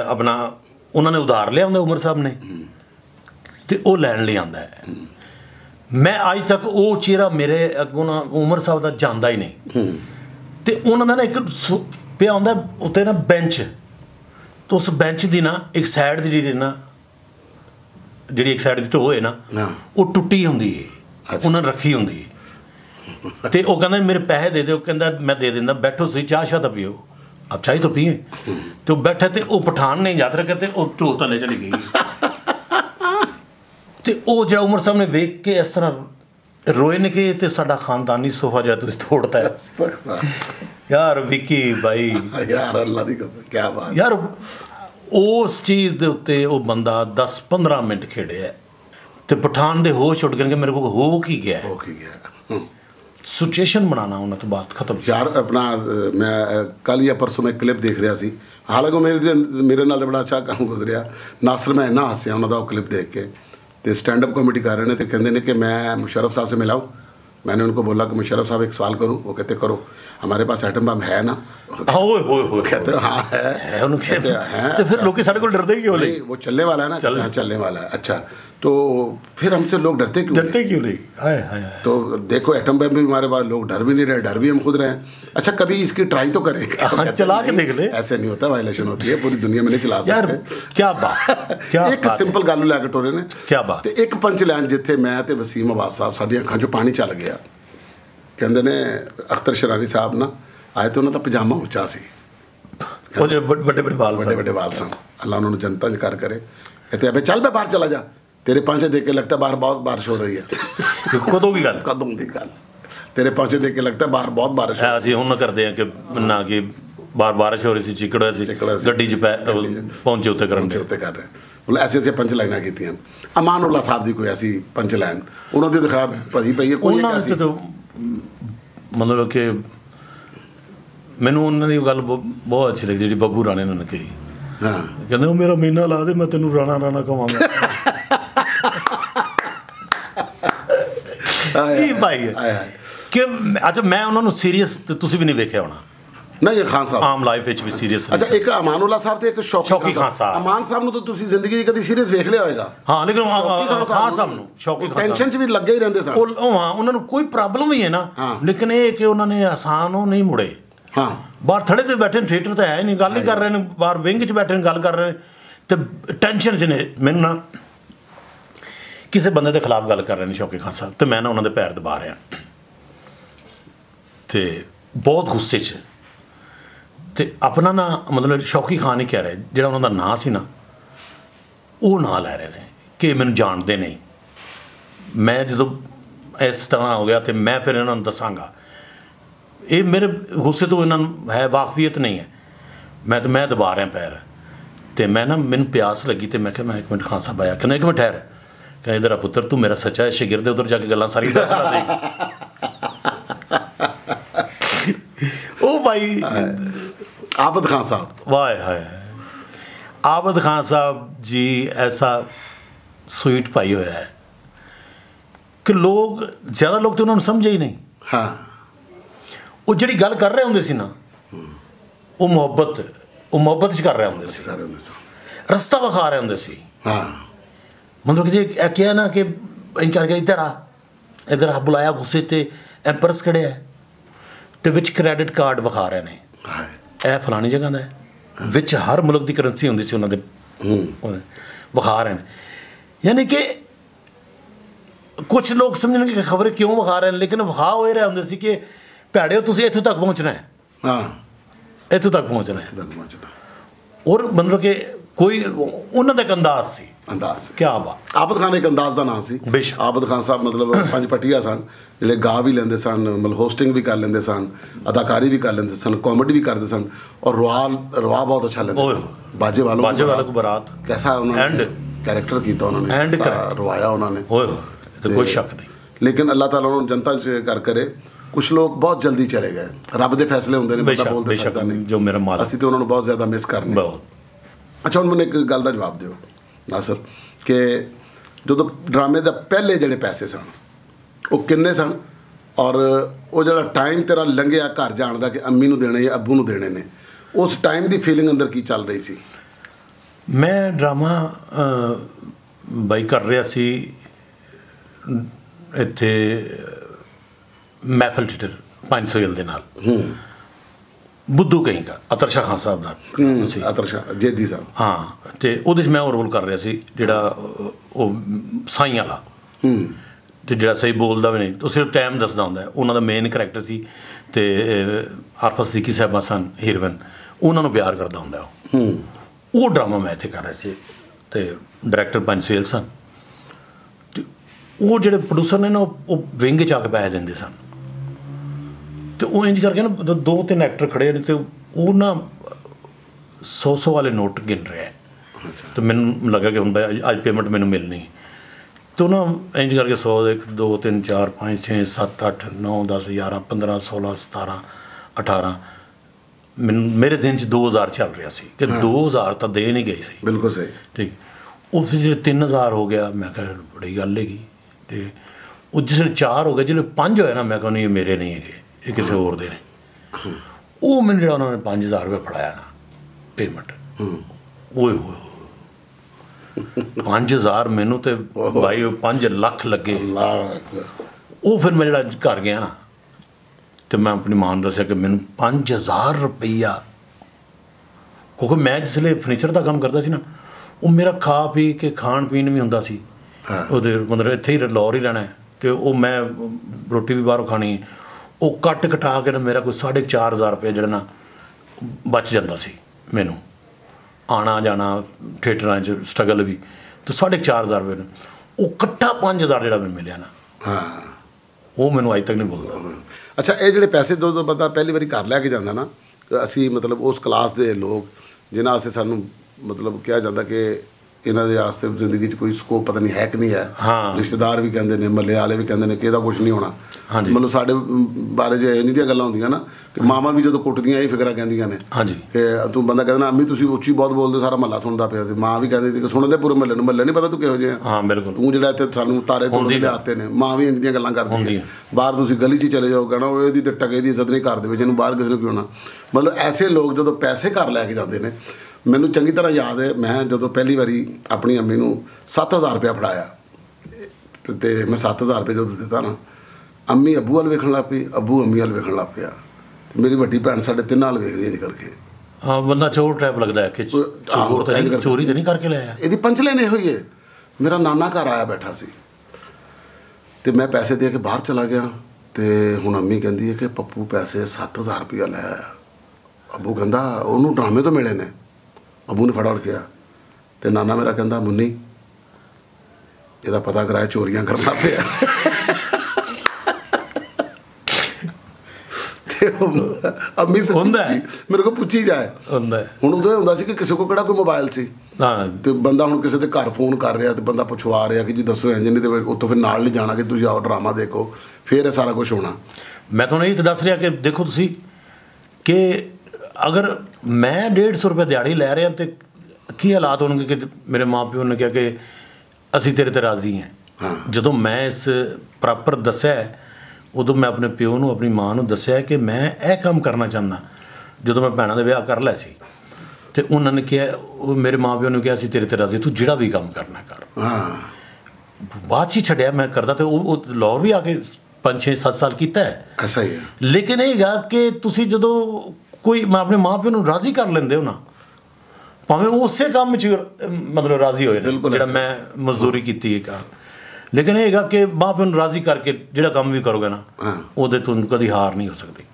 [SPEAKER 2] ਆਪਣਾ ਉਹਨਾਂ ਨੇ ਉਧਾਰ ਲਿਆ ਹੁੰਦਾ ਉਮਰ ਸਾਹਿਬ ਨੇ ਤੇ ਉਹ ਲੈਣ ਲਈ ਆਂਦਾ ਹੈ। ਮੈਂ ਅੱਜ ਤੱਕ ਉਹ ਚਿਹਰਾ ਮੇਰੇ ਅੱਗੋਂ ਨਾ ਉਮਰ ਸਾਹਿਬ ਦਾ ਜਾਂਦਾ ਹੀ ਨਹੀਂ। ਤੇ ਉਹਨਾਂ ਦਾ ਨਾ ਇੱਕ ਪਿਆ ਹੁੰਦਾ ਉੱਤੇ ਨਾ ਬੈਂਚ ਤੇ ਉਸ ਬੈਂਚ ਦੀ ਨਾ ਇੱਕ ਸਾਈਡ ਦੀ ਜਿਹੜੀ ਨਾ ਜਿਹੜੀ ਇੱਕ ਸਾਈਡ ਦੀ ਹੈ ਨਾ। ਉਹ ਟੁੱਟੀ ਹੁੰਦੀ ਹੈ। ਉਹਨਾਂ ਨੇ ਰੱਖੀ ਹੁੰਦੀ ਹੈ ਤੇ ਉਹ ਕਹਿੰਦਾ ਮੇਰੇ ਪੈਸੇ ਦੇ ਦਿਓ। ਕਹਿੰਦਾ ਮੈਂ ਦੇ ਦਿੰਦਾ। ਬੈਠੋ ਸਹੀ ਚਾਹ ਸ਼ਾਹ ਤਾਂ ਪੀਓ। ਆਪ ਚਾਹ ਤਾਂ ਪੀਏ। ਤੇ ਉਹ ਬੈਠਾ ਤੇ ਉਹ ਪਠਾਨ ਨੇ ਯਾਦ ਰੱਖਿਆ ਤੇ ਉਹ ਢੋਹ ਥੱਲੇ ਚਲੀ ਗਈ। ਤੇ ਉਹ ਜਿਹੜਾ ਉਮਰ ਸਾਹਿਬ ਨੇ ਵੇਖ ਕੇ ਇਸ ਤਰ੍ਹਾਂ ਰੋਏ ਨੇ ਕਿ ਤੇ ਸਾਡਾ ਖਾਨਦਾਨੀ ਸੋਫਾ ਜਿਹੜਾ ਤੁਸੀਂ ਤੋੜਤਾ ਹੈ। ਯਾਰ ਵਿੱਕੀ ਭਾਈ
[SPEAKER 1] ਯਾਰ ਅੱਲਾ ਦੀ ਕਸਮ ਕੀ ਬਾਤ।
[SPEAKER 2] ਯਾਰ ਉਸ ਚੀਜ਼ ਦੇ ਉੱਤੇ ਉਹ ਬੰਦਾ 10-15 ਮਿੰਟ ਖੇੜਿਆ ਤੇ ਪਠਾਨ ਦੇ ਹੋਸ਼ ਉੱਡ ਗਏ ਕਿ ਮੇਰੇ ਕੋਲ ਹੋ ਕੀ ਗਿਆ
[SPEAKER 1] ਹੋ? ਕੀ ਗਿਆ।
[SPEAKER 2] ਸਿਚੁਏਸ਼ਨ ਬਣਾਉਣਾ ਉਹਨਾਂ ਤੋਂ ਬਾਅਦ ਖਤਮ।
[SPEAKER 1] ਯਾਰ ਆਪਣਾ ਮੈਂ ਕੱਲ ਜਾਂ ਪਰਸੋਂ ਮੈਂ ਕਲਿੱਪ ਦੇਖ ਰਿਹਾ ਸੀ। ਹਾਲਾਂਕਿ ਮੇਰੇ ਮੇਰੇ ਨਾਲ ਤਾਂ ਬੜਾ ਅੱਛਾ ਕੰਮ ਗੁਜ਼ਰਿਆ। ਨਾਸਰ ਮੈਂ ਇੰਨਾ ਹੱਸਿਆ ਉਹਨਾਂ ਦਾ ਉਹ ਕਲਿੱਪ ਦੇਖ ਕੇ। ਤੇ ਸਟੈਂਡ ਅਪ ਕਮੇਟੀ ਕਰ ਰਹੇ ਨੇ ਤੇ ਕਹਿੰਦੇ ਨੇ ਕਿ ਮੈਂ ਮੁਸ਼ਰਫ ਸਾਹਿਬ ਸੇ ਮਿਲਾਉ मैंने उनको बोला कि मुशरफ साहब एक सवाल करूं वो कहते करो हमारे पास एटम बम है ना
[SPEAKER 2] ओए ओए ओए
[SPEAKER 1] कहते हाँ है
[SPEAKER 2] है उनके
[SPEAKER 1] कहते हैं
[SPEAKER 2] तो फिर लोग साढ़े को डरते क्यों
[SPEAKER 1] नहीं वो चलने वाला है ना
[SPEAKER 2] चल
[SPEAKER 1] चलने वाला है अच्छा तो फिर हमसे लोग डरते क्यों
[SPEAKER 2] ਡਰਦੇ ਕਿਉਂ ਨਹੀਂ ਹਾਏ ਹਾਏ ਹਾਏ।
[SPEAKER 1] तो देखो एटम बम भी हमारे पास लोग डर भी नहीं रहे डर भी हम खुद रहे हैं अच्छा कभी इसकी ट्राई तो करें
[SPEAKER 2] हाँ, चला के देख ले।
[SPEAKER 1] ऐसे नहीं होता वायलेशन होती है पूरी दुनिया में नहीं चला
[SPEAKER 2] ਯਾਰ
[SPEAKER 1] सकते
[SPEAKER 2] ਕੀ ਬਾਤ ਕੀ
[SPEAKER 1] ਇੱਕ
[SPEAKER 2] ਬਾਤ
[SPEAKER 1] ਸਿੰਪਲ ਗੱਲ ਨੂੰ ਲੈ ਕੇ ਟੋਰੇ ਨੇ
[SPEAKER 2] ਕਿਆ ਬਾਤ।
[SPEAKER 1] ਤੇ ਇੱਕ ਪੰਚ ਲਾਈਨ ਜਿੱਥੇ ਮੈਂ ਤੇ ਵਸੀਮ ਆਬਾਦ ਸਾਹਿਬ ਸਾਡੀਆਂ ਅੱਖਾਂ 'ਚੋਂ ਪਾਣੀ ਚੱਲ ਗਿਆ ਕਹਿੰਦੇ ਨੇ ਅਖਤਰ ਸ਼ਰਾਨੀ ਸਾਹਿਬ ਨਾ ਆਏ ਤੇ ਉਹਨਾਂ ਦਾ ਪਜਾਮਾ ਉੱਚਾ ਸੀ
[SPEAKER 2] ਉਹ ਜਿਹੜੇ ਵੱਡੇ ਵੱਡੇ ਵੱਡੇ ਵਾਲ
[SPEAKER 1] ਵੱਡੇ
[SPEAKER 2] ਸਨ
[SPEAKER 1] ਵੱਡੇ ਵਾਲ ਸਨ ਅੱਲਾ ਉਹਨਾਂ ਨੂੰ ਜਨਤਾ ਚ ਕਰ ਕਰੇ कहते अबे चल बे बाहर चला ਤੇਰੇ ਪਾਂਚੇ ਦੇਖ ਕੇ ਲੱਗਦਾ ਬਾਹਰ ਬਹੁਤ بارش ਹੋ ਰਹੀ ਹੈ।
[SPEAKER 2] ਕਦੋਂ ਦੀ ਗੱਲ?
[SPEAKER 1] ਕਦੋਂ ਦੀ ਗੱਲ? ਤੇਰੇ ਪਾਂਚੇ ਦੇਖ ਕੇ ਲੱਗਦਾ ਬਾਹਰ ਬਹੁਤ بارش
[SPEAKER 2] ਹੈ ਅਸੀਂ ਹੁਣ ਕਰਦੇ ਆ ਕਿ ਨਾ ਕਿ ਬਾਹਰ بارش ਹੋ ਰਹੀ ਸੀ ਚਿਕੜਾ ਸੀ ਗੱਡੀ 'ਚ ਪਹੁੰਚੇ ਉੱਤੇ ਕਰਨ ਦੇ।
[SPEAKER 1] ਉੱਤੇ ਕਰ ਰਹੇ ਮਤਲਬ ਐਸੇ ਐਸੇ ਪੰਜ ਲਾਈਨਾਂ ਕੀਤੀਆਂ। ਅਮਾਨੁੱਲਾ ਸਾਹਿਬ ਦੀ ਕੋਈ ਐਸੀ ਪੰਜ ਲੈਣ ਉਹਨਾਂ ਦੀ ਦਿਖਾ ਭਰੀ
[SPEAKER 2] ਪਈ
[SPEAKER 1] ਹੈ
[SPEAKER 2] ਕੋਈ ਐਸੀ ਮਤਲਬ ਕਿ ਮੈਨੂੰ ਉਹਨਾਂ ਦੀ ਗੱਲ ਬਹੁਤ ਅੱਛੀ ਲੱਗੀ ਜਿਹੜੀ ਬੱਬੂ ਰਾਣੇ ਨੇ ਕਹੀ।
[SPEAKER 1] ਹਾਂ।
[SPEAKER 2] ਕਹਿੰਦੇ ਉਹ ਮੇਰਾ ਮਹੀਨਾ ਲਾ ਦੇ ਮੈਂ ਤੈਨੂੰ ਰਾਣਾ ਰਾਣਾ ਕਹਾਂਗਾ ਕੀ ਭਾਈ ਹੈ ਕਿ ਅੱਛਾ ਮੈਂ ਉਹਨਾਂ ਨੂੰ ਸੀਰੀਅਸ ਤੁਸੀਂ ਵੀ ਨਹੀਂ ਵੇਖਿਆ ਹੋਣਾ?
[SPEAKER 1] ਨਹੀਂ ਖਾਨ ਸਾਹਿਬ।
[SPEAKER 2] ਆਮ ਲਾਈਫ ਵਿੱਚ ਵੀ ਸੀਰੀਅਸ
[SPEAKER 1] ਅੱਛਾ ਇੱਕ ਅਮਾਨੁੱਲਾ ਸਾਹਿਬ ਤੇ ਇੱਕ ਸ਼ੌਕੀ
[SPEAKER 2] ਖਾਨ ਸਾਹਿਬ।
[SPEAKER 1] ਅਮਾਨ ਸਾਹਿਬ ਨੂੰ ਤਾਂ ਤੁਸੀਂ ਜ਼ਿੰਦਗੀ 'ਚ ਕਦੀ ਸੀਰੀਅਸ ਵੇਖ ਲਿਆ ਹੋਵੇਗਾ
[SPEAKER 2] ਹਾਂ ਲੇਕਿਨ ਖਾਨ ਸਾਹਿਬ ਨੂੰ ਸ਼ੌਕੀ ਖਾਨ
[SPEAKER 1] ਟੈਨਸ਼ਨ 'ਚ ਵੀ ਲੱਗੇ ਹੀ ਰਹਿੰਦੇ ਸਨ।
[SPEAKER 2] ਉਹ ਹਾਂ ਉਹਨਾਂ ਨੂੰ ਕੋਈ ਪ੍ਰੋਬਲਮ ਹੀ ਹੈ ਨਾ। ਲੇਕਿਨ ਇਹ ਕਿ ਉਹਨਾਂ ਨੇ ਆਸਾਨ ਉਹ ਨਹੀਂ ਮੁੜੇ।
[SPEAKER 1] ਹਾਂ।
[SPEAKER 2] ਬਾਹਰ ਥੜੇ ਤੇ ਬੈਠੇ ਨੇ ਥੀਏਟਰ ਤਾਂ ਹੈ ਨਹੀਂ। ਗੱਲ ਹੀ ਕਰ ਰਹੇ ਨੇ ਬਾਹਰ ਵਿੰਗ 'ਚ ਬੈਠੇ ਨੇ ਗੱਲ ਕਰ ਰਹੇ ਨੇ। ਤੇ ਟੈਨਸ਼ਨ 'ਚ ਨੇ ਮੈਨੂੰ ਨਾ ਕਿਸੇ ਬੰਦੇ ਦੇ ਖਿਲਾਫ ਗੱਲ ਕਰ ਰਹੇ ਨੇ ਸ਼ੌਕੀ ਖਾਨ ਸਾਹਿਬ, ਤੇ ਮੈਂ ਨਾ ਉਹਨਾਂ ਦੇ ਪੈਰ ਦਬਾ ਰਿਹਾ। ਤੇ ਬਹੁਤ ਗੁੱਸੇ 'ਚ। ਤੇ ਆਪਣਾ ਨਾ ਮਤਲਬ ਸ਼ੌਕੀ ਖਾਨ ਹੀ ਕਹਿ ਰਹੇ, ਜਿਹੜਾ ਉਹਨਾਂ ਦਾ ਨਾਂ ਸੀ ਨਾ, ਉਹ ਨਾਂ ਲੈ ਰਹੇ ਨੇ ਕਿ ਮੈਨੂੰ ਜਾਣਦੇ ਨਹੀਂ। ਮੈਂ ਜਦੋਂ ਇਸ ਤਰ੍ਹਾਂ ਹੋ ਗਿਆ ਤੇ ਮੈਂ ਫਿਰ ਇਹਨਾਂ ਨੂੰ ਦੱਸਾਂਗਾ। ਇਹ ਮੇਰੇ ਗੁੱਸੇ ਤੋਂ ਇਹਨਾਂ ਨੂੰ ਹੈ, ਵਾਕਫੀਅਤ ਨਹੀਂ ਹੈ। ਮੈਂ ਤਾਂ, ਮੈਂ ਦਬਾ ਰਿਹਾ ਪੈਰ। ਤੇ ਮੈਂ ਨਾ, ਮੈਨੂੰ ਪਿਆਸ ਲੱਗੀ ਤੇ ਮੈਂ ਕਿਹਾ, ਮੈਂ ਇੱਕ ਮਿੰਟ ਖਾਨ ਸਾਹਿਬ ਆਇਆ। ਕਹਿੰਦਾ ਇੱਕ ਮਿੰਟ ਠਹਿਰ? ਕਹਿੰਦਾ ਆ ਪੁੱਤਰ ਤੂੰ ਮੇਰਾ ਸੱਚਾ ਸ਼ਾਗਿਰਦ ਉਧਰ ਜਾ ਕੇ ਗੱਲਾਂ ਸਾਰੀ ਦੱਸ ਦੇ ਉਹ ਭਾਈ
[SPEAKER 1] ਆਬਦ ਖਾਨ ਸਾਹਿਬ।
[SPEAKER 2] ਵਾਹ ਹਾਏ। ਆਬਦ ਖਾਨ ਸਾਹਿਬ ਜੀ ਐਸਾ ਸਵੀਟ ਪਾਈ ਹੋਇਆ ਹੈ ਕਿ ਲੋਕ ਜ਼ਿਆਦਾ ਲੋਕ ਤਾਂ ਉਹਨਾਂ ਨੂੰ ਸਮਝੇ ਹੀ ਨਹੀਂ।
[SPEAKER 1] ਹਾਂ।
[SPEAKER 2] ਉਹ ਜਿਹੜੀ ਗੱਲ ਕਰ ਰਹੇ ਹੁੰਦੇ ਸੀ ਨਾ ਉਹ ਮੁਹੱਬਤ ਉਹ ਮੁਹੱਬਤ ਚ ਕਰ ਰਹੇ ਹੁੰਦੇ ਸੀ।
[SPEAKER 1] ਕਰ ਰਹੇ ਹੁੰਦੇ ਸਨ
[SPEAKER 2] ਰਸਤਾ ਵਿਖਾ ਰਹੇ ਹੁੰਦੇ ਸੀ।
[SPEAKER 1] ਹਾਂ।
[SPEAKER 2] ਮਤਲਬ ਕਿ ਜੇ ਇਹ ਕਿਹਾ ਨਾ ਕਿ ਇਹ ਕਰਕੇ ਇੱਧਰ ਆ ਇੱਧਰ ਆ ਬੁਲਾਇਆ ਗੁੱਸੇ ਤੇ ਐਂਪਰਸ ਖੜਿਆ ਤੇ ਵਿੱਚ ਕ੍ਰੈਡਿਟ ਕਾਰਡ ਵਿਖਾ ਰਹੇ ਨੇ ਇਹ ਫਲਾਣੀ ਜਗ੍ਹਾ ਦਾ ਹੈ ਵਿੱਚ ਹਰ ਮੁਲਕ ਦੀ ਕਰੰਸੀ ਹੁੰਦੀ ਸੀ ਉਹਨਾਂ ਦੇ ਵਿਖਾ ਰਹੇ ਨੇ ਯਾਨੀ ਕਿ ਕੁਝ ਲੋਕ ਸਮਝਣਗੇ ਕਿ ਖਬਰ ਕਿਉਂ ਵਿਖਾ ਰਹੇ ਨੇ ਲੇਕਿਨ ਵਿਖਾ ਹੋਏ ਰਹੇ ਹੁੰਦੇ ਸੀ ਕਿ ਭੈੜਿਓ ਤੁਸੀਂ ਇੱਥੋਂ ਤੱਕ ਪਹੁੰਚਣਾ ਹੈ
[SPEAKER 1] ਹਾਂ
[SPEAKER 2] ਇੱਥੋਂ ਤੱਕ ਪਹੁੰਚਣਾ ਹੈ
[SPEAKER 1] ਤੱਕ ਪਹੁੰਚਣਾ
[SPEAKER 2] ਔਰ ਮਤਲਬ ਕਿ ਕੋਈ ਉਹਨਾਂ ਦਾ ਇੱਕ ਅੰਦਾਜ਼ ਸੀ।
[SPEAKER 1] ਅੰਦਾਜ਼
[SPEAKER 2] ਕੀ ਬਾਤ।
[SPEAKER 1] ਆਬਦ ਖਾਨ ਇੱਕ ਅੰਦਾਜ਼ ਦਾ ਨਾਮ ਸੀ। ਆਬਦ ਖਾਨ ਸਾਹਿਬ ਮਤਲਬ ਪੰਜ ਪਟੀਆ ਸਨ ਜਿਹੜੇ ਗਾ ਵੀ ਲੈਂਦੇ ਸਨ ਮਤਲਬ ਹੋਸਟਿੰਗ ਵੀ ਕਰ ਲੈਂਦੇ ਸਨ ਅਦਾਕਾਰੀ ਵੀ ਕਰ ਲੈਂਦੇ ਸਨ ਕਾਮੇਡੀ ਵੀ ਕਰਦੇ ਸਨ ਔਰ ਰਵਾ ਰਵਾ ਬਹੁਤ ਅੱਛਾ ਲੈਂਦੇ। ਸਨ। ਬਾਜੇ ਵਾਲੋਂ
[SPEAKER 2] ਬਾਜੇ ਵਾਲਾ ਕੋ ਬਰਾਤ
[SPEAKER 1] ਕੈਸਾ ਉਹਨਾਂ ਨੇ ਕੈਰੈਕਟਰ ਕੀਤਾ ਉਹਨਾਂ ਨੇ
[SPEAKER 2] correct।
[SPEAKER 1] ਰਵਾਇਆ ਉਹਨਾਂ ਨੇ।
[SPEAKER 2] ਓਏ ਹੋਏ, ਤਾਂ ਕੋਈ ਸ਼ੱਕ ਨਹੀਂ।
[SPEAKER 1] ਲੇਕਿਨ ਅੱਲਾਹ ਤਾਲਾ ਉਹਨਾਂ ਨੂੰ ਜਨਤਾ ਚ ਕਰ ਕਰੇ ਕੁਝ ਲੋਕ ਬਹੁਤ ਜਲਦੀ ਚਲੇ ਗਏ। ਰੱਬ ਦੇ ਫੈਸਲੇ ਹੁੰਦੇ ਨੇ ਬੰਦਾ
[SPEAKER 2] ਬੇਸ਼ੱਕ
[SPEAKER 1] ਬੋਲ ਤਾਂ
[SPEAKER 2] ਬੇਸ਼ੱਕ
[SPEAKER 1] ਸਕਦਾ ਨਹੀਂ।
[SPEAKER 2] ਜੋ ਮੇਰਾ ਮਾਲਕ।
[SPEAKER 1] ਅਸੀਂ ਤੇ ਉਹਨਾਂ ਨੂੰ ਬਹੁਤ ਜ਼ਿਆਦਾ ਮਿਸ ਕਰਨੇ।
[SPEAKER 2] ਬਹੁਤ।
[SPEAKER 1] ਅੱਛਾ ਹੁਣ ਮੈਨੂੰ ਇੱਕ ਗੱਲ ਦਾ ਜਵਾਬ ਦਿਓ। ਨਾਸਰ ਕਿ ਜਦੋਂ ਡਰਾਮੇ ਦਾ ਪਹਿਲੇ ਜਿਹੜੇ ਪੈਸੇ ਸਨ ਉਹ ਕਿੰਨੇ ਸਨ? ਔਰ ਉਹ ਜਿਹੜਾ ਟਾਈਮ ਤੇਰਾ ਲੰਘਿਆ ਘਰ ਜਾਣ ਦਾ ਕਿ ਅੰਮੀ ਨੂੰ ਦੇਣੇ ਜਾਂ ਅੱਬੂ ਨੂੰ ਦੇਣੇ ਨੇ ਉਸ ਟਾਈਮ ਦੀ ਫੀਲਿੰਗ ਅੰਦਰ ਕੀ ਚੱਲ ਰਹੀ ਸੀ?
[SPEAKER 2] ਮੈਂ ਡਰਾਮਾ ਬਾਈ ਕਰ ਰਿਹਾ ਸੀ ਇੱਥੇ ਮਹਿਫਲ ਥੀਏਟਰ 500 ਏਲ ਦੇ ਨਾਲ। ਬੁੱਧੂ ਕਹੀਂਗਾ ਅਤਰ ਸ਼ਾਹ ਖਾਨ ਸਾਹਿਬ ਦਾ ਸੀ
[SPEAKER 1] ਅਤਰਸ਼ਾ ਜੇਦੀ ਸਾਹਿਬ।
[SPEAKER 2] ਹਾਂ ਤੇ ਉਹਦੇ 'ਚ ਮੈਂ ਉਹ ਰੋਲ ਕਰ ਰਿਹਾ ਸੀ ਜਿਹੜਾ ਉਹ ਸਾਈਂ ਵਾਲਾ।
[SPEAKER 1] ਹੂੰ।
[SPEAKER 2] ਤੇ ਜਿਹੜਾ ਸਹੀ ਬੋਲਦਾ ਵੀ ਨਹੀਂ ਉਹ ਸਿਰਫ ਟਾਈਮ ਦੱਸਦਾ ਹੁੰਦਾ। ਉਹਨਾਂ ਦਾ ਮੇਨ ਕਰੈਕਟਰ ਸੀ ਤੇ ਆਰਫਾ ਸਦੀਕੀ ਸਾਹਿਬਾਂ ਸਨ ਹੀਰੋਇਨ ਉਹਨਾਂ ਨੂੰ ਪਿਆਰ ਕਰਦਾ ਹੁੰਦਾ ਉਹ।
[SPEAKER 1] ਹੂੰ।
[SPEAKER 2] ਉਹ ਡਰਾਮਾ ਮੈਂ ਇੱਥੇ ਕਰ ਰਿਹਾ ਸੀ। ਤੇ ਡਾਇਰੈਕਟਰ ਪੰਜ ਸਨ। ਤੇ ਉਹ ਜਿਹੜੇ ਪ੍ਰੋਡਿਊਸਰ ਨੇ ਨਾ ਉਹ- ਵਿੰਗ ਚ ਆ ਕੇ ਪੈਸੇ ਦਿੰਦੇ ਸਨ। ਤੇ ਉਹ ਇੰਜ ਕਰਕੇ ਨਾ ਦੋ- ਤਿੰਨ ਐਕਟਰ ਖੜੇ ਨੇ ਤੇ ਉਹ ਨਾ 100 100 ਵਾਲੇ ਨੋਟ ਗਿਣ ਰਿਹਾ ਤੇ ਮੈਨੂੰ ਲੱਗਾ ਕਿ ਹੁਣ ਬਈ ਅੱਜ- ਪੇਮੈਂਟ ਮੈਨੂੰ ਮਿਲਣੀ। ਤੇ ਨਾ ਇੰਜ ਕਰਕੇ 100 1 2 3 4 5 6 7 8 9 10 11 15 16 17 18 ਮੈਨੂੰ ਮੇਰੇ ਜ਼ਿਹਨ 'ਚ 2000 ਚੱਲ ਰਿਹਾ ਸੀ ਕਿ 2000 ਤਾਂ ਦੇ ਨਹੀਂ ਗਏ ਸੀ।
[SPEAKER 1] ਬਿਲਕੁਲ ਸਹੀ।
[SPEAKER 2] ਠੀਕ। ਉਹ ਫਿਰ ਜਿਹੜੇ 3000 ਹੋ ਗਿਆ ਮੈਂ ਕਿਹਾ ਬੜੀ ਗੱਲ ਹੈਗੀ। ਤੇ ਉਹ ਜਿਹੜੇ 4 ਹੋ ਗਏ ਜਿਹੜੇ 5 ਹੋਏ ਨਾ ਮੈਂ ਕਿਹਾ ਨਹੀਂ ਇਹ ਮੇਰੇ ਨਹੀਂ ਹੈਗੇ। ਇਹ ਕਿਸੇ ਹੋਰ ਦੇ ਨੇ। ਉਹ ਮੈਨੂੰ ਜਿਹੜਾ ਉਹਨਾਂ ਨੇ 5000 ਰੁਪਏ ਫੜਾਇਆ ਨਾ ਪੇਮੈਂਟ ਓਏ ਹੋਏ 5000 ਮੈਨੂੰ ਤੇ ਭਾਈ ਉਹ 5 ਲੱਖ ਲੱਗੇ। ਉਹ ਫਿਰ ਮੈਂ ਜਿਹੜਾ ਘਰ ਗਿਆ ਨਾ ਤੇ ਮੈਂ ਆਪਣੀ ਮਾਂ ਨੂੰ ਦੱਸਿਆ ਕਿ ਮੈਨੂੰ 5000 ਰੁਪਈਆ। ਕਿਉਂਕਿ ਮੈਂ ਜਿਸ ਫਰਨੀਚਰ ਦਾ ਕੰਮ ਕਰਦਾ ਸੀ ਨਾ ਉਹ ਮੇਰਾ ਖਾ ਪੀ ਕੇ ਖਾਣ ਪੀਣ ਵੀ ਹੁੰਦਾ ਸੀ। ਉਹਦੇ ਮਤਲਬ ਇੱਥੇ ਹੀ ਲੌਰ ਹੀ ਲੈਣਾ ਤੇ ਉਹ ਮੈਂ ਰੋਟੀ ਵੀ ਬਾਹਰੋਂ ਖਾਣੀ। ਉਹ ਕੱਟ ਕਟਾ ਕੇ ਨਾ ਮੇਰਾ ਕੋਈ 4500 ਰੁਪਏ ਜਿਹੜਾ ਨਾ ਬਚ ਜਾਂਦਾ ਸੀ ਮੈਨੂੰ। ਆਣਾ ਜਾਣਾ ਥੀਏਟਰਾਂ 'ਚ ਸਟਰਗਲ ਵੀ। ਤੇ 4500 ਰੁਪਏ ਨੂੰ ਉਹ ਇਕੱਠਾ 5000 ਜਿਹੜਾ ਮੈਨੂੰ ਮਿਲਿਆ ਨਾ।
[SPEAKER 1] ਹਾਂ।
[SPEAKER 2] ਉਹ ਮੈਨੂੰ ਅਜੇ ਤੱਕ ਨਹੀਂ ਭੁੱਲਦਾ
[SPEAKER 1] ਅੱਛਾ ਇਹ ਜਿਹੜੇ ਪੈਸੇ ਦੋ ਦੋ ਬੰਦਾ ਪਹਿਲੀ ਵਾਰੀ ਘਰ ਲੈ ਕੇ ਜਾਂਦਾ ਨਾ ਅਸੀਂ ਮਤਲਬ ਉਸ ਕਲਾਸ ਦੇ ਲੋਕ ਜਿਨ੍ਹਾਂ ਵਾਸਤੇ ਸਾਨੂੰ ਮਤਲਬ ਕਿਹਾ ਜਾਂਦਾ ਕਿ ਇਹਨਾਂ ਦੇ ਵਾਸਤੇ ਜ਼ਿੰਦਗੀ 'ਚ ਕੋਈ ਸਕੋਪ ਪਤਾ ਨਹੀਂ ਹੈ ਕਿ ਨਹੀਂ ਹੈ।
[SPEAKER 2] ਹਾਂ।
[SPEAKER 1] ਰਿਸ਼ਤੇਦਾਰ ਵੀ ਕਹਿੰਦੇ ਨੇ ਮੱਲੇ ਵਾਲੇ ਵੀ ਕਹਿੰਦੇ ਨੇ ਕਿ ਇਹਦਾ ਕੁਝ ਨਹੀਂ ਹੋਣਾ।
[SPEAKER 2] ਹਾਂਜੀ।
[SPEAKER 1] ਮਤਲਬ ਸਾਡੇ ਬਾਰੇ ਜੇ ਇੰਨੀ ਦੀਆਂ ਗੱਲਾਂ ਹੁੰਦੀਆਂ ਨਾ ਕਿ ਮਾਵਾਂ ਵੀ ਜਦੋਂ ਕੁੱਟਦੀਆਂ ਇਹ ਫਿਕਰਾਂ ਕਹਿੰਦੀਆਂ ਨੇ।
[SPEAKER 2] ਹਾਂਜੀ।
[SPEAKER 1] ਕਿ ਤੂੰ ਬੰਦਾ ਕਹਿੰਦਾ ਅੰਮੀ ਤੁਸੀਂ ਉੱਚੀ ਬਹੁਤ ਬੋਲਦੇ ਹੋ, ਸਾਰਾ ਮਹੱਲਾ ਸੁਣਦਾ ਪਿਆ ਸੀ। ਮਾਂ ਵੀ ਕਹਿੰਦੀ ਸੀ ਕਿ ਸੁਣਦੇ ਪੂਰੇ ਮਹੱਲੇ ਨੂੰ ਮਹੱਲੇ ਨਹੀਂ ਪਤਾ ਤੂੰ ਕਿਹੋ ਜਿਹਾ
[SPEAKER 2] ਹਾਂ ਬਿਲਕੁਲ।
[SPEAKER 1] ਤੂੰ ਜਿਹੜਾ ਇੱਥੇ ਸਾਨੂੰ ਤਾਰੇ ਤੋੜ
[SPEAKER 2] ਹੁੰਦੀ
[SPEAKER 1] ਕੇ ਲਿਆਤੇ ਨੇ ਮਾਂ ਵੀ ਇੰਜ ਦੀਆਂ ਗੱਲਾਂ ਕਰਦੀ ਹੈ। ਬਾਹਰ ਤੁਸੀਂ ਗਲੀ 'ਚ ਚਲੇ ਜਾਓ ਕਹਿਣਾ ਉਹ ਇਹਦੀ ਤੇ ਟਕੇ ਦੀ ਇੱਜ਼ਤ ਨਹੀਂ ਕਰਦੇ ਵਿੱਚ ਇਹਨੂੰ ਬਾਹਰ ਕਿਸੇ ਨੂੰ ਕਿਉਂ ਨਾ? ਮਤਲਬ ਐਸੇ ਲੋਕ ਜਦੋਂ ਪੈਸੇ ਘਰ ਲੈ ਕੇ ਜਾਂਦੇ ਨੇ ਮੈਨੂੰ ਚੰਗੀ ਤਰ੍ਹਾਂ ਯਾਦ ਹੈ ਮੈਂ ਜਦੋਂ ਪਹਿਲੀ ਵਾਰੀ ਆਪਣੀ ਅੰਮੀ ਨੂੰ 7000 ਰੁਪਇਆ ਫੜਾਇਆ ਤੇ- ਮੈਂ 7000 ਰੁਪਏ ਜਦੋਂ ਦਿੱਤਾ ਨਾ ਅੰਮੀ ਅੱਬੂ ਵੱਲ ਵੇਖਣ ਲੱਗ ਪਈ ਅੱਬੂ ਅੰਮੀ ਵੱਲ ਵੇਖਣ ਲੱਗ ਪਿਆ। ਮੇਰੀ ਵੱਡੀ ਭੈਣ ਸਾਡੇ ਤਿੰਨਾਂ ਵੱਲ ਵੇਖ ਰਹੀ ਇੰਜ ਕਰਕੇ।
[SPEAKER 2] ਹਾਂ ਬੰਦਾ ਚੋਰ ਟਾਈਪ ਲੱਗਦਾ ਹੈ ਕਿ ਚੋਰ ਤਾਂ ਨਹੀਂ। ਚੋਰੀ ਤਾਂ ਨਹੀਂ ਕਰਕੇ ਲਿਆਇਆ।
[SPEAKER 1] ਇਹਦੀ ਪੰਚਲਾਈਨ ਇਹੋ ਹੀ ਹੈ। ਮੇਰਾ ਨਾਨਾ ਘਰ ਆਇਆ ਬੈਠਾ ਸੀ। ਤੇ ਮੈਂ ਪੈਸੇ ਦੇ ਕੇ ਬਾਹਰ ਚਲਾ ਗਿਆ ਤੇ ਹੁਣ ਅੰਮੀ ਕਹਿੰਦੀ ਹੈ ਕਿ ਪੱਪੂ ਪੈਸੇ 7000 ਰੁਪਇਆ ਲੈ ਆਇਆ। ਅੱਬੂ ਕਹਿੰਦਾ ਉਹਨੂੰ ਡਰਾਮੇ ਤੋਂ ਮਿਲੇ ਨੇ। ਅੱਬੂ ਨੇ ਫੜਾ ਕਿਹਾ ਤੇ ਨਾਨਾ ਮੇਰਾ ਕਹਿੰਦਾ ਮੁੰਨੀ ਇਹਦਾ ਪਤਾ ਕਰਾਇਆ ਚੋਰੀਆਂ ਕਰਨਾ ਪਿਆ। ਤੇ ਅੰਮੀ ਸੱਚੀ ਮੇਰੇ ਕੋਲ ਪੁੱਛੀ ਜਾਏ।
[SPEAKER 2] ਹੁੰਦਾ।
[SPEAKER 1] ਹੁਣ ਉਦੋਂ ਹੁੰਦਾ ਸੀ ਕਿ ਕਿਸੇ ਕੋਲ ਕਿਹੜਾ ਕੋਈ ਮੋਬਾਈਲ ਸੀ?
[SPEAKER 2] ਹਾਂ।
[SPEAKER 1] ਤੇ ਬੰਦਾ ਹੁਣ ਕਿਸੇ ਦੇ ਘਰ ਫੋਨ ਕਰ ਰਿਹਾ ਤੇ ਬੰਦਾ ਪੁੱਛਵਾ ਰਿਹਾ ਕਿ ਜੀ ਦੱਸੋ ਇੰਜ ਨਹੀਂ ਤੇ ਉੱਥੋਂ ਫਿਰ ਨਾਲ ਨਹੀਂ ਜਾਣਾ ਕਿ ਤੁਸੀਂ ਆਓ ਡਰਾਮਾ ਦੇਖੋ। ਫਿਰ ਇਹ ਸਾਰਾ ਕੁਝ ਹੋਣਾ।
[SPEAKER 2] ਮੈਂ ਤੁਹਾਨੂੰ ਇਹ ਤਾਂ ਦੱਸ ਰਿਹਾ ਕਿ ਦੇਖੋ ਤੁਸੀਂ ਕਿ ਅਗਰ ਮੈਂ 150 ਰੁਪਏ ਦਿਹਾੜੀ ਲੈ ਰਿਹਾ ਤੇ ਕੀ ਹਾਲਾਤ ਹੋਣਗੇ ਕਿ ਮੇਰੇ ਮਾਪਿਓ ਨੇ ਕਿਹਾ ਕਿ ਅਸੀਂ ਤੇਰੇ ਤੇ ਰਾਜ਼ੀ
[SPEAKER 1] ਹਾਂ।
[SPEAKER 2] ਜਦੋਂ ਮੈਂ ਇਸ ਪ੍ਰੋਪਰ ਦੱਸਿਆ ਉਦੋਂ ਮੈਂ ਆਪਣੇ ਪਿਓ ਨੂੰ ਆਪਣੀ ਮਾਂ ਨੂੰ ਦੱਸਿਆ ਕਿ ਮੈਂ ਇਹ ਕੰਮ ਕਰਨਾ ਚਾਹੁੰਦਾ। ਜਦੋਂ ਮੈਂ ਭੈਣਾਂ ਦੇ ਵਿਆਹ ਕਰ ਲਿਆ ਸੀ ਤੇ ਉਹਨਾਂ ਨੇ ਕਿਹਾ ਉਹ ਮੇਰੇ ਮਾਪਿਓ ਨੇ ਕਿਹਾ ਸੀ ਤੇਰੇ ਤੇ ਰਾਜ਼ੀ ਤੂੰ ਜਿਹੜਾ ਵੀ ਕੰਮ ਕਰਨਾ ਕਰ।
[SPEAKER 1] ਹਾਂ।
[SPEAKER 2] ਬਾਅਦ 'ਚ ਹੀ ਛੱਡਿਆ ਮੈਂ ਕਰਦਾ ਤੇ ਉਹ ਲਾਹੌਰ ਵੀ ਆ ਕੇ 5 6 7 ਸਾਲ ਕੀਤਾ ਹੈ।
[SPEAKER 1] ਐਸਾ ਹੀ ਹੈ
[SPEAKER 2] ਲੇਕਿਨ ਇਹ ਹੈਗਾ ਕਿ ਤੁਸੀਂ ਜਦੋਂ ਕੋਈ ਮੈਂ ਆਪਣੇ ਮਾਪਿਓ ਨੂੰ ਰਾਜ਼ੀ ਕਰ ਲੈਂਦੇ ਹੋ ਨਾ ਭਾਵੇਂ ਉਹ ਉਸੇ ਕੰਮ 'ਚ ਅਹ, ਮਤਲਬ ਰਾਜ਼ੀ ਹੋਏ ਜਿਹੜਾ। ਮੈਂ ਮਜ਼ਦੂਰੀ ਕੀਤੀ ਹੈ ਕਾ ਲੇਕਿਨ ਇਹ ਹੈਗਾ ਕਿ ਮਾਪਿਓ ਨੂੰ ਰਾਜ਼ੀ ਕਰਕੇ ਜਿਹੜਾ ਕੰਮ ਵੀ ਕਰੋਗੇ ਨਾ। ਉਹਦੇ ਤੋਂ ਕਦੀ ਹਾਰ ਨਹੀਂ ਹੋ ਸਕਦੀ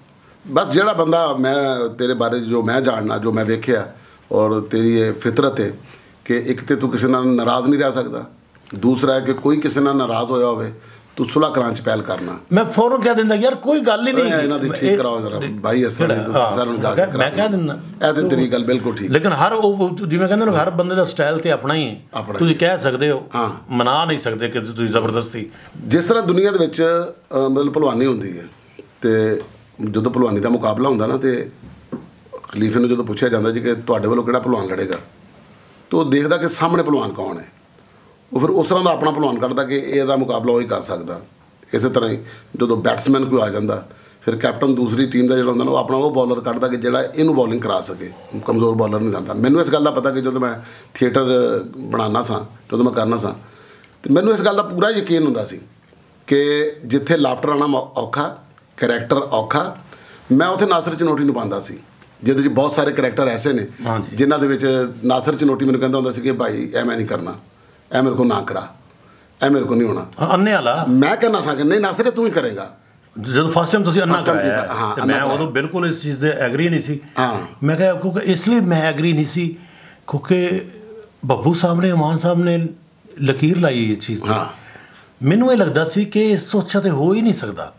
[SPEAKER 1] ਬਸ ਜਿਹੜਾ ਬੰਦਾ ਮੈਂ ਤੇਰੇ ਬਾਰੇ ਜੋ ਮੈਂ ਜਾਣਨਾ ਜੋ ਮੈਂ ਵੇਖਿਆ ਔਰ ਤੇਰੀ ਇਹ ਫਿਤਰਤ ਹੈ ਕਿ ਇੱਕ ਤੇ ਤੂੰ ਕਿਸੇ ਨਾਲ ਨਾਰਾਜ਼ ਨਹੀਂ ਰਹਿ ਸਕਦਾ ਦੂਸਰਾ ਹੈ ਕਿ ਕੋਈ ਕਿਸੇ ਨਾਲ ਨਾਰਾਜ਼ ਹੋਇਆ ਹੋਵੇ ਤੂੰ ਸੁਲ੍ਹਾ ਕਰਾਂ ਚ ਪਹਿਲ ਕਰਨਾ।
[SPEAKER 2] ਮੈਂ ਫੌਰਨ ਕਹਿ ਦਿੰਦਾ ਯਾਰ ਕੋਈ ਗੱਲ ਹੀ ਨਹੀਂ।
[SPEAKER 1] ਇਹ ਇਹਨਾਂ ਦੀ ਠੀਕ ਕਰਾਓ ਜਰਾ ਭਾਈ
[SPEAKER 2] ਕਿਹੜਾ?
[SPEAKER 1] ਸਾਰਿਆਂ ਨੂੰ ਜਾ ਕੇ
[SPEAKER 2] ਮੈਂ- ਕਹਿ ਦਿੰਦਾ।
[SPEAKER 1] ਇਹ ਤੇ ਤੇਰੀ ਗੱਲ ਬਿਲਕੁਲ ਠੀਕ।
[SPEAKER 2] ਲੇਕਿਨ ਹਰ ਉਹ ਜਿਵੇਂ ਕਹਿੰਦੇ ਨੇ ਹਰ ਬੰਦੇ ਦਾ ਸਟਾਈਲ ਤੇ ਆਪਣਾ ਹੀ ਹੈ। ਤੁਸੀਂ ਕਹਿ ਸਕਦੇ ਹੋ। ਮਨਾ ਨਹੀਂ ਸਕਦੇ ਕਿ ਤੁਸੀਂ ਜ਼ਬਰਦਸਤੀ।
[SPEAKER 1] ਜਿਸ ਤਰ੍ਹਾਂ ਦੁਨੀਆ ਦੇ ਵਿੱਚ ਮਤਲਬ ਭਲਵਾਨੀ ਹੁੰਦੀ ਹੈ ਤੇ ਜਦੋਂ ਭਲਵਾਨੀ ਦਾ ਮੁਕਾਬਲਾ ਹੁੰਦਾ ਨਾ ਤੇ ਖਲੀਫੇ ਨੂੰ ਜਦੋਂ ਪੁੱਛਿਆ ਜਾਂਦਾ ਜੀ ਕਿ ਤੁਹਾਡੇ ਵੱਲੋਂ ਕਿਹੜਾ ਭਲਵਾਨ ਲੜੇਗਾ ਤਾਂ ਉਹ ਦੇਖਦਾ ਕਿ ਸਾਹਮਣੇ ਭਲਵਾਨ ਕੌਣ ਹੈ। ਉਹ ਫਿਰ ਉਸ ਤਰ੍ਹਾਂ ਦਾ ਆਪਣਾ ਭਲਵਾਨ ਕੱਢਦਾ ਕਿ ਇਹਦਾ ਮੁਕਾਬਲਾ ਉਹ ਹੀ ਕਰ ਸਕਦਾ। ਇਸੇ ਤਰ੍ਹਾਂ ਹੀ ਜਦੋਂ ਬੈਟਸਮੈਨ ਕੋਈ ਆ ਜਾਂਦਾ ਫਿਰ ਕੈਪਟਨ ਦੂਸਰੀ ਟੀਮ ਦਾ ਜਿਹੜਾ ਹੁੰਦਾ ਨਾ ਉਹ ਆਪਣਾ ਉਹ ਬੌਲਰ ਕੱਢਦਾ ਕਿ ਜਿਹੜਾ ਇਹਨੂੰ ਬੌਲਿੰਗ ਕਰਾ ਸਕੇ। ਕਮਜ਼ੋਰ ਬੌਲਰ ਨਹੀਂ ਜਾਂਦਾ। ਮੈਨੂੰ ਇਸ ਗੱਲ ਦਾ ਪਤਾ ਕਿ ਜਦੋਂ ਮੈਂ ਥੀਏਟਰ ਬਣਾਉਣਾ ਸਾਂ ਜਦੋਂ ਮੈਂ ਕਰਨਾ ਸਾਂ ਤੇ ਮੈਨੂੰ ਇਸ ਗੱਲ ਦਾ ਪੂਰਾ ਯਕੀਨ ਹੁੰਦਾ ਸੀ ਕਿ ਜਿੱਥੇ ਲਾਫਟਰ ਆਣਾ ਔਖਾ ਕਰੈਕਟਰ ਔਖਾ ਮੈਂ ਉੱਥੇ ਨਾਸਰ ਚਨੋਟੀ ਨੂੰ ਪਾਉਂਦਾ ਸੀ। ਜਿਹਦੇ 'ਚ ਬਹੁਤ ਸਾਰੇ ਕਰੈਕਟਰ ਐਸੇ ਨੇ। ਜਿਨ੍ਹਾਂ ਦੇ ਵਿੱਚ ਨਾਸਰ ਚਨੋਟੀ ਮੈਨੂੰ ਕਹਿੰਦਾ ਹੁੰਦਾ ਸੀ ਕਿ ਭਾਈ ਮੈਂ ਨਹੀਂ ਕਰਨਾ। ਇਹ ਮੇਰੇ ਕੋਲ ਨਾ ਕਰਾ ਇਹ ਮੇਰੇ ਕੋਲ ਨਹੀਂ ਹੋਣਾ
[SPEAKER 2] ਅੰਨੇ ਵਾਲਾ
[SPEAKER 1] ਮੈਂ ਕਹਿਣਾ ਸਾਂ ਕਿ ਨਹੀਂ ਨਾਸਰ ਤੂੰ ਹੀ ਕਰੇਗਾ
[SPEAKER 2] ਜਦੋਂ ਫਸਟ ਟਾਈਮ ਤੁਸੀਂ ਅੰਨਾ ਕਰਾਇਆ ਤੇ ਮੈਂ। ਉਦੋਂ ਬਿਲਕੁਲ ਇਸ ਚੀਜ਼ ਦੇ ਐਗਰੀ ਨਹੀਂ ਸੀ
[SPEAKER 1] ਹਾਂ।
[SPEAKER 2] ਮੈਂ ਕਿਹਾ ਕਿਉਂਕਿ ਇਸ ਲਈ ਮੈਂ ਐਗਰੀ ਨਹੀਂ ਸੀ ਕਿਉਂਕਿ ਬੱਬੂ ਸਾਹਿਬ ਨੇ ਅਮਾਨ ਸਾਹਿਬ ਨੇ ਲਕੀਰ ਲਾਈ ਇਹ ਚੀਜ਼
[SPEAKER 1] ਹਾਂ।
[SPEAKER 2] ਮੈਨੂੰ ਇਹ ਲੱਗਦਾ ਸੀ ਕਿ ਇਸ ਤੋਂ ਅੱਛਾ ਤੇ ਹੋ ਹੀ ਨਹੀਂ ਸਕਦਾ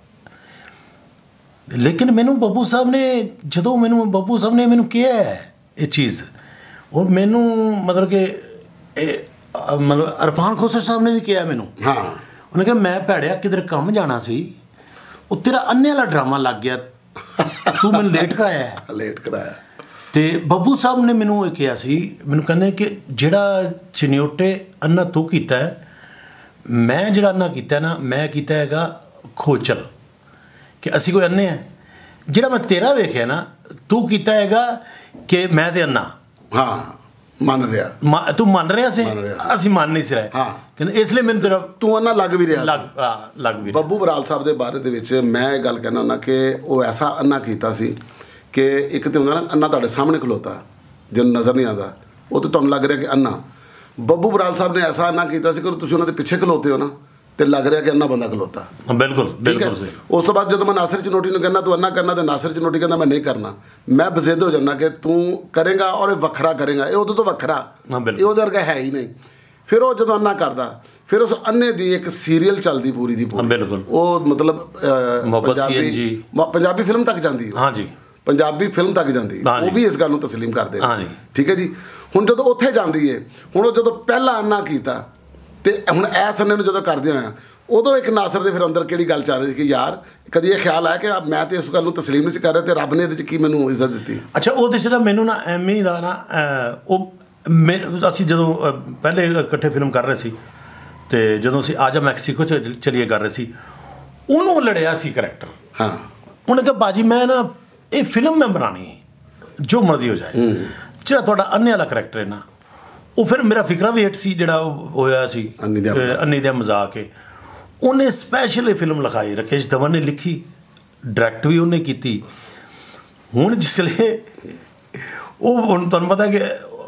[SPEAKER 2] ਲੇਕਿਨ ਮੈਨੂੰ ਬੱਬੂ ਸਾਹਿਬ ਨੇ ਜਦੋਂ ਮੈਨੂੰ ਬੱਬੂ ਸਾਹਿਬ ਨੇ ਮੈਨੂੰ ਕਿਹਾ ਹੈ ਇਹ ਚੀਜ਼ ਔਰ ਮੈਨੂੰ ਮਤਲਬ ਕਿ ਮਤਲਬ ਅਰਫਾਨ ਖੋਸਰ ਸਾਹਿਬ ਨੇ ਵੀ ਕਿਹਾ ਮੈਨੂੰ।
[SPEAKER 1] ਹਾਂ।
[SPEAKER 2] ਉਹਨੇ ਕਿਹਾ ਮੈਂ ਭੈੜਿਆ ਕਿਧਰ ਕੰਮ ਜਾਣਾ ਸੀ? ਉਹ ਤੇਰਾ ਅੰਨੇ ਵਾਲਾ ਡਰਾਮਾ ਲੱਗ ਗਿਆ। ਤੂੰ ਮੈਨੂੰ ਲੇਟ ਕਰਾਇਆ।
[SPEAKER 1] ਲੇਟ ਕਰਾਇਆ।
[SPEAKER 2] ਤੇ ਬੱਬੂ ਸਾਹਿਬ ਨੇ ਮੈਨੂੰ ਇਹ ਕਿਹਾ ਸੀ ਮੈਨੂੰ ਕਹਿੰਦੇ ਕਿ ਜਿਹੜਾ ਚਿਨਿਓਟੇ ਅੰਨਾ ਤੂੰ ਕੀਤਾ ਮੈਂ ਜਿਹੜਾ ਅੰਨਾ ਕੀਤਾ ਨਾ ਮੈਂ ਕੀਤਾ ਹੈਗਾ ਖੋਚਲ। ਕਿ ਅਸੀਂ ਕੋਈ ਅੰਨੇ ਆ। ਜਿਹੜਾ ਮੈਂ ਤੇਰਾ ਵੇਖਿਆ ਨਾ ਤੂੰ ਕੀਤਾ ਹੈਗਾ ਕਿ ਮੈਂ ਤੇ ਅੰਨਾ।
[SPEAKER 1] ਹਾਂ। ਮੰਨ ਰਿਹਾ।
[SPEAKER 2] ਤੂੰ ਮੰਨ ਰਿਹਾ ਸੀ। ਅਸੀਂ ਮੰਨ ਨਹੀਂ ਸੀ ਰਹੇ।
[SPEAKER 1] ਹਾਂ।
[SPEAKER 2] ਕਹਿੰਦੇ ਇਸ ਲਈ ਮੈਨੂੰ ਤੇਰਾ
[SPEAKER 1] ਤੂੰ ਅੰਨਾ ਲੱਗ ਵੀ ਰਿਹਾ ਸੀ।
[SPEAKER 2] ਲੱਗ ਲੱਗ ਵੀ।
[SPEAKER 1] ਬੱਬੂ ਬਰਾਲ ਸਾਹਿਬ ਦੇ ਬਾਰੇ ਦੇ ਵਿੱਚ ਮੈਂ ਇਹ ਗੱਲ ਕਹਿਣਾ ਹੁੰਦਾ ਕਿ ਉਹ ਐਸਾ ਅੰਨਾ ਕੀਤਾ ਸੀ ਕਿ ਇੱਕ ਤੇ ਹੁੰਦਾ ਨਾ ਅੰਨਾ ਤੁਹਾਡੇ ਸਾਹਮਣੇ ਖਲੋਤਾ ਜਿਹਨੂੰ ਨਜ਼ਰ ਨਹੀਂ ਆਉਂਦਾ। ਉਹ ਤੇ ਤੁਹਾਨੂੰ ਲੱਗ ਰਿਹਾ ਕਿ ਅੰਨਾ ਬੱਬੂ ਬਰਾਲ ਸਾਹਿਬ ਨੇ ਐਸਾ ਅੰਨਾ ਕੀਤਾ ਸੀ ਕਿ ਤੁਸੀਂ ਉਹਨਾਂ ਦੇ ਪਿੱਛੇ ਖਲੋਤੇ ਹੋ ਨਾ। ਤੇ ਲੱਗ ਰਿਹਾ ਕਿ ਅੰਨਾ ਬੰਦਾ ਖਲੋਤਾ।
[SPEAKER 2] ਬਿਲਕੁਲ ਬਿਲਕੁਲ ਸਹੀ।
[SPEAKER 1] ਉਸ ਤੋਂ ਬਾਅਦ ਜਦੋਂ ਮੈਂ ਨਾਸਰ ਚਨੋਟੀ ਨੂੰ ਕਹਿੰਦਾ ਤੂੰ ਅੰਨਾ ਕਰਨਾ ਤੇ ਨਾਸਰ ਚਨੋਟੀ ਕਹਿੰਦਾ ਮੈਂ ਨਹੀਂ ਕਰਨਾ। ਮੈਂ ਬਜ਼ਿੱਦ ਹੋ ਜਾਂਦਾ ਕਿ ਤੂੰ ਕਰੇਗਾ ਔਰ ਇਹ ਵੱਖਰਾ ਕਰੇਗਾ। ਇਹ ਉਹਦੇ ਤੋਂ ਵੱਖਰਾ। ਇਹ ਉਹਦੇ ਵਰਗਾ ਹੈ ਹੀ ਨਹੀਂ। ਫਿਰ ਉਹ ਜਦੋਂ ਅੰਨਾ ਕਰਦਾ ਫਿਰ ਉਸ ਅੰਨੇ ਦੀ ਇੱਕ ਸੀਰੀਅਲ ਚੱਲਦੀ ਪੂਰੀ ਦੀ ਪੂਰੀ।
[SPEAKER 2] ਬਿਲਕੁਲ।
[SPEAKER 1] ਉਹ ਮਤਲਬ ਪੰਜਾਬੀ- ਪੰਜਾਬੀ ਫਿਲਮ ਤੱਕ ਜਾਂਦੀ ਹੈ।
[SPEAKER 2] ਹਾਂ ਜੀ।
[SPEAKER 1] ਪੰਜਾਬੀ ਫਿਲਮ ਤੱਕ ਜਾਂਦੀ। ਉਹ ਵੀ ਇਸ ਗੱਲ ਨੂੰ ਤਸਲੀਮ ਕਰਦੇ ਨੇ।
[SPEAKER 2] ਹਾਂ ਜੀ।
[SPEAKER 1] ਠੀਕ ਹੈ ਜੀ? ਹੁਣ ਜਦੋਂ ਉੱਥੇ ਜਾਂਦੀ ਏ ਹੁਣ ਉਹ ਜਦੋਂ ਪਹਿਲਾ ਅੰਨਾ ਕੀਤਾ ਤੇ ਹੁਣ ਐਸ ਅੰਨੇ ਨੂੰ ਜਦੋਂ ਕਰਦੇ ਹੋਇਆ ਉਦੋਂ ਇੱਕ ਨਾਸਰ ਦੇ ਫਿਰ ਅੰਦਰ ਕਿਹੜੀ ਗੱਲ ਚੱਲ ਰਹੀ ਸੀ ਕਿ ਯਾਰ ਕਦੀ ਇਹ ਖਿਆਲ ਆਇਆ ਕਿ ਮੈਂ ਤੇ ਇਸ ਗੱਲ ਨੂੰ ਤਸਲੀਮ ਨਹੀਂ ਸੀ ਕਰ ਰਿਹਾ ਤੇ ਰੱਬ ਨੇ ਇਹਦੇ ਚ ਕੀ ਮੈਨੂੰ ਇੱਜ਼ਤ ਦਿੱਤੀ?
[SPEAKER 2] ਅੱਛਾ ਉਹਦੇ ਚ ਨਾ ਮੈਨੂੰ ਨਾ ਐਮੀ ਦਾ ਨਾ ਉਹ ਮੈਂ- ਅਸੀਂ ਜਦੋਂ ਪਹਿਲੇ ਇਕੱਠੇ ਫਿਲਮ ਕਰ ਰਹੇ ਸੀ ਤੇ ਜਦੋਂ ਅਸੀਂ ਆਜਾ ਮੈਕਸੀਕੋ ਚ ਚਲੀਏ ਕਰ ਰਹੇ ਸੀ ਉਹਨੂੰ ਲੜਿਆ ਸੀ ਕਰੈਕਟਰ।
[SPEAKER 1] ਹਾਂ।
[SPEAKER 2] ਉਹਨੇ ਕਿਹਾ ਬਾਜੀ ਮੈਂ ਨਾ ਇਹ ਫਿਲਮ ਮੈਂ ਬਣਾਣੀ ਜੋ ਮਰਜ਼ੀ ਹੋ ਜਾਏ। ਜਿਹੜਾ ਤੁਹਾਡਾ ਅੰਨੇ ਵਾਲਾ ਕਰੈਕਟਰ ਹੈ ਨਾ ਉਹ ਫਿਰ ਮੇਰਾ ਫਿਕਰਾ ਵੀ ਹਿੱਟ ਸੀ ਜਿਹੜਾ ਉਹ ਹੋਇਆ ਸੀ
[SPEAKER 1] ਅੰਨੀ ਦਾ ਮਜ਼ਾਕ।
[SPEAKER 2] ਹੈ। ਉਹਨੇ ਸਪੈਸ਼ਲ ਇਹ ਫਿਲਮ ਲਿਖਾਈ ਰਕੇਸ਼ ਧਵਨ ਨੇ ਲਿਖੀ ਡਾਇਰੈਕਟ ਵੀ ਉਹਨੇ ਕੀਤੀ। ਹੁਣ ਜਿਸਲੇ ਉਹ ਹੁਣ ਤੁਹਾਨੂੰ ਪਤਾ ਕਿ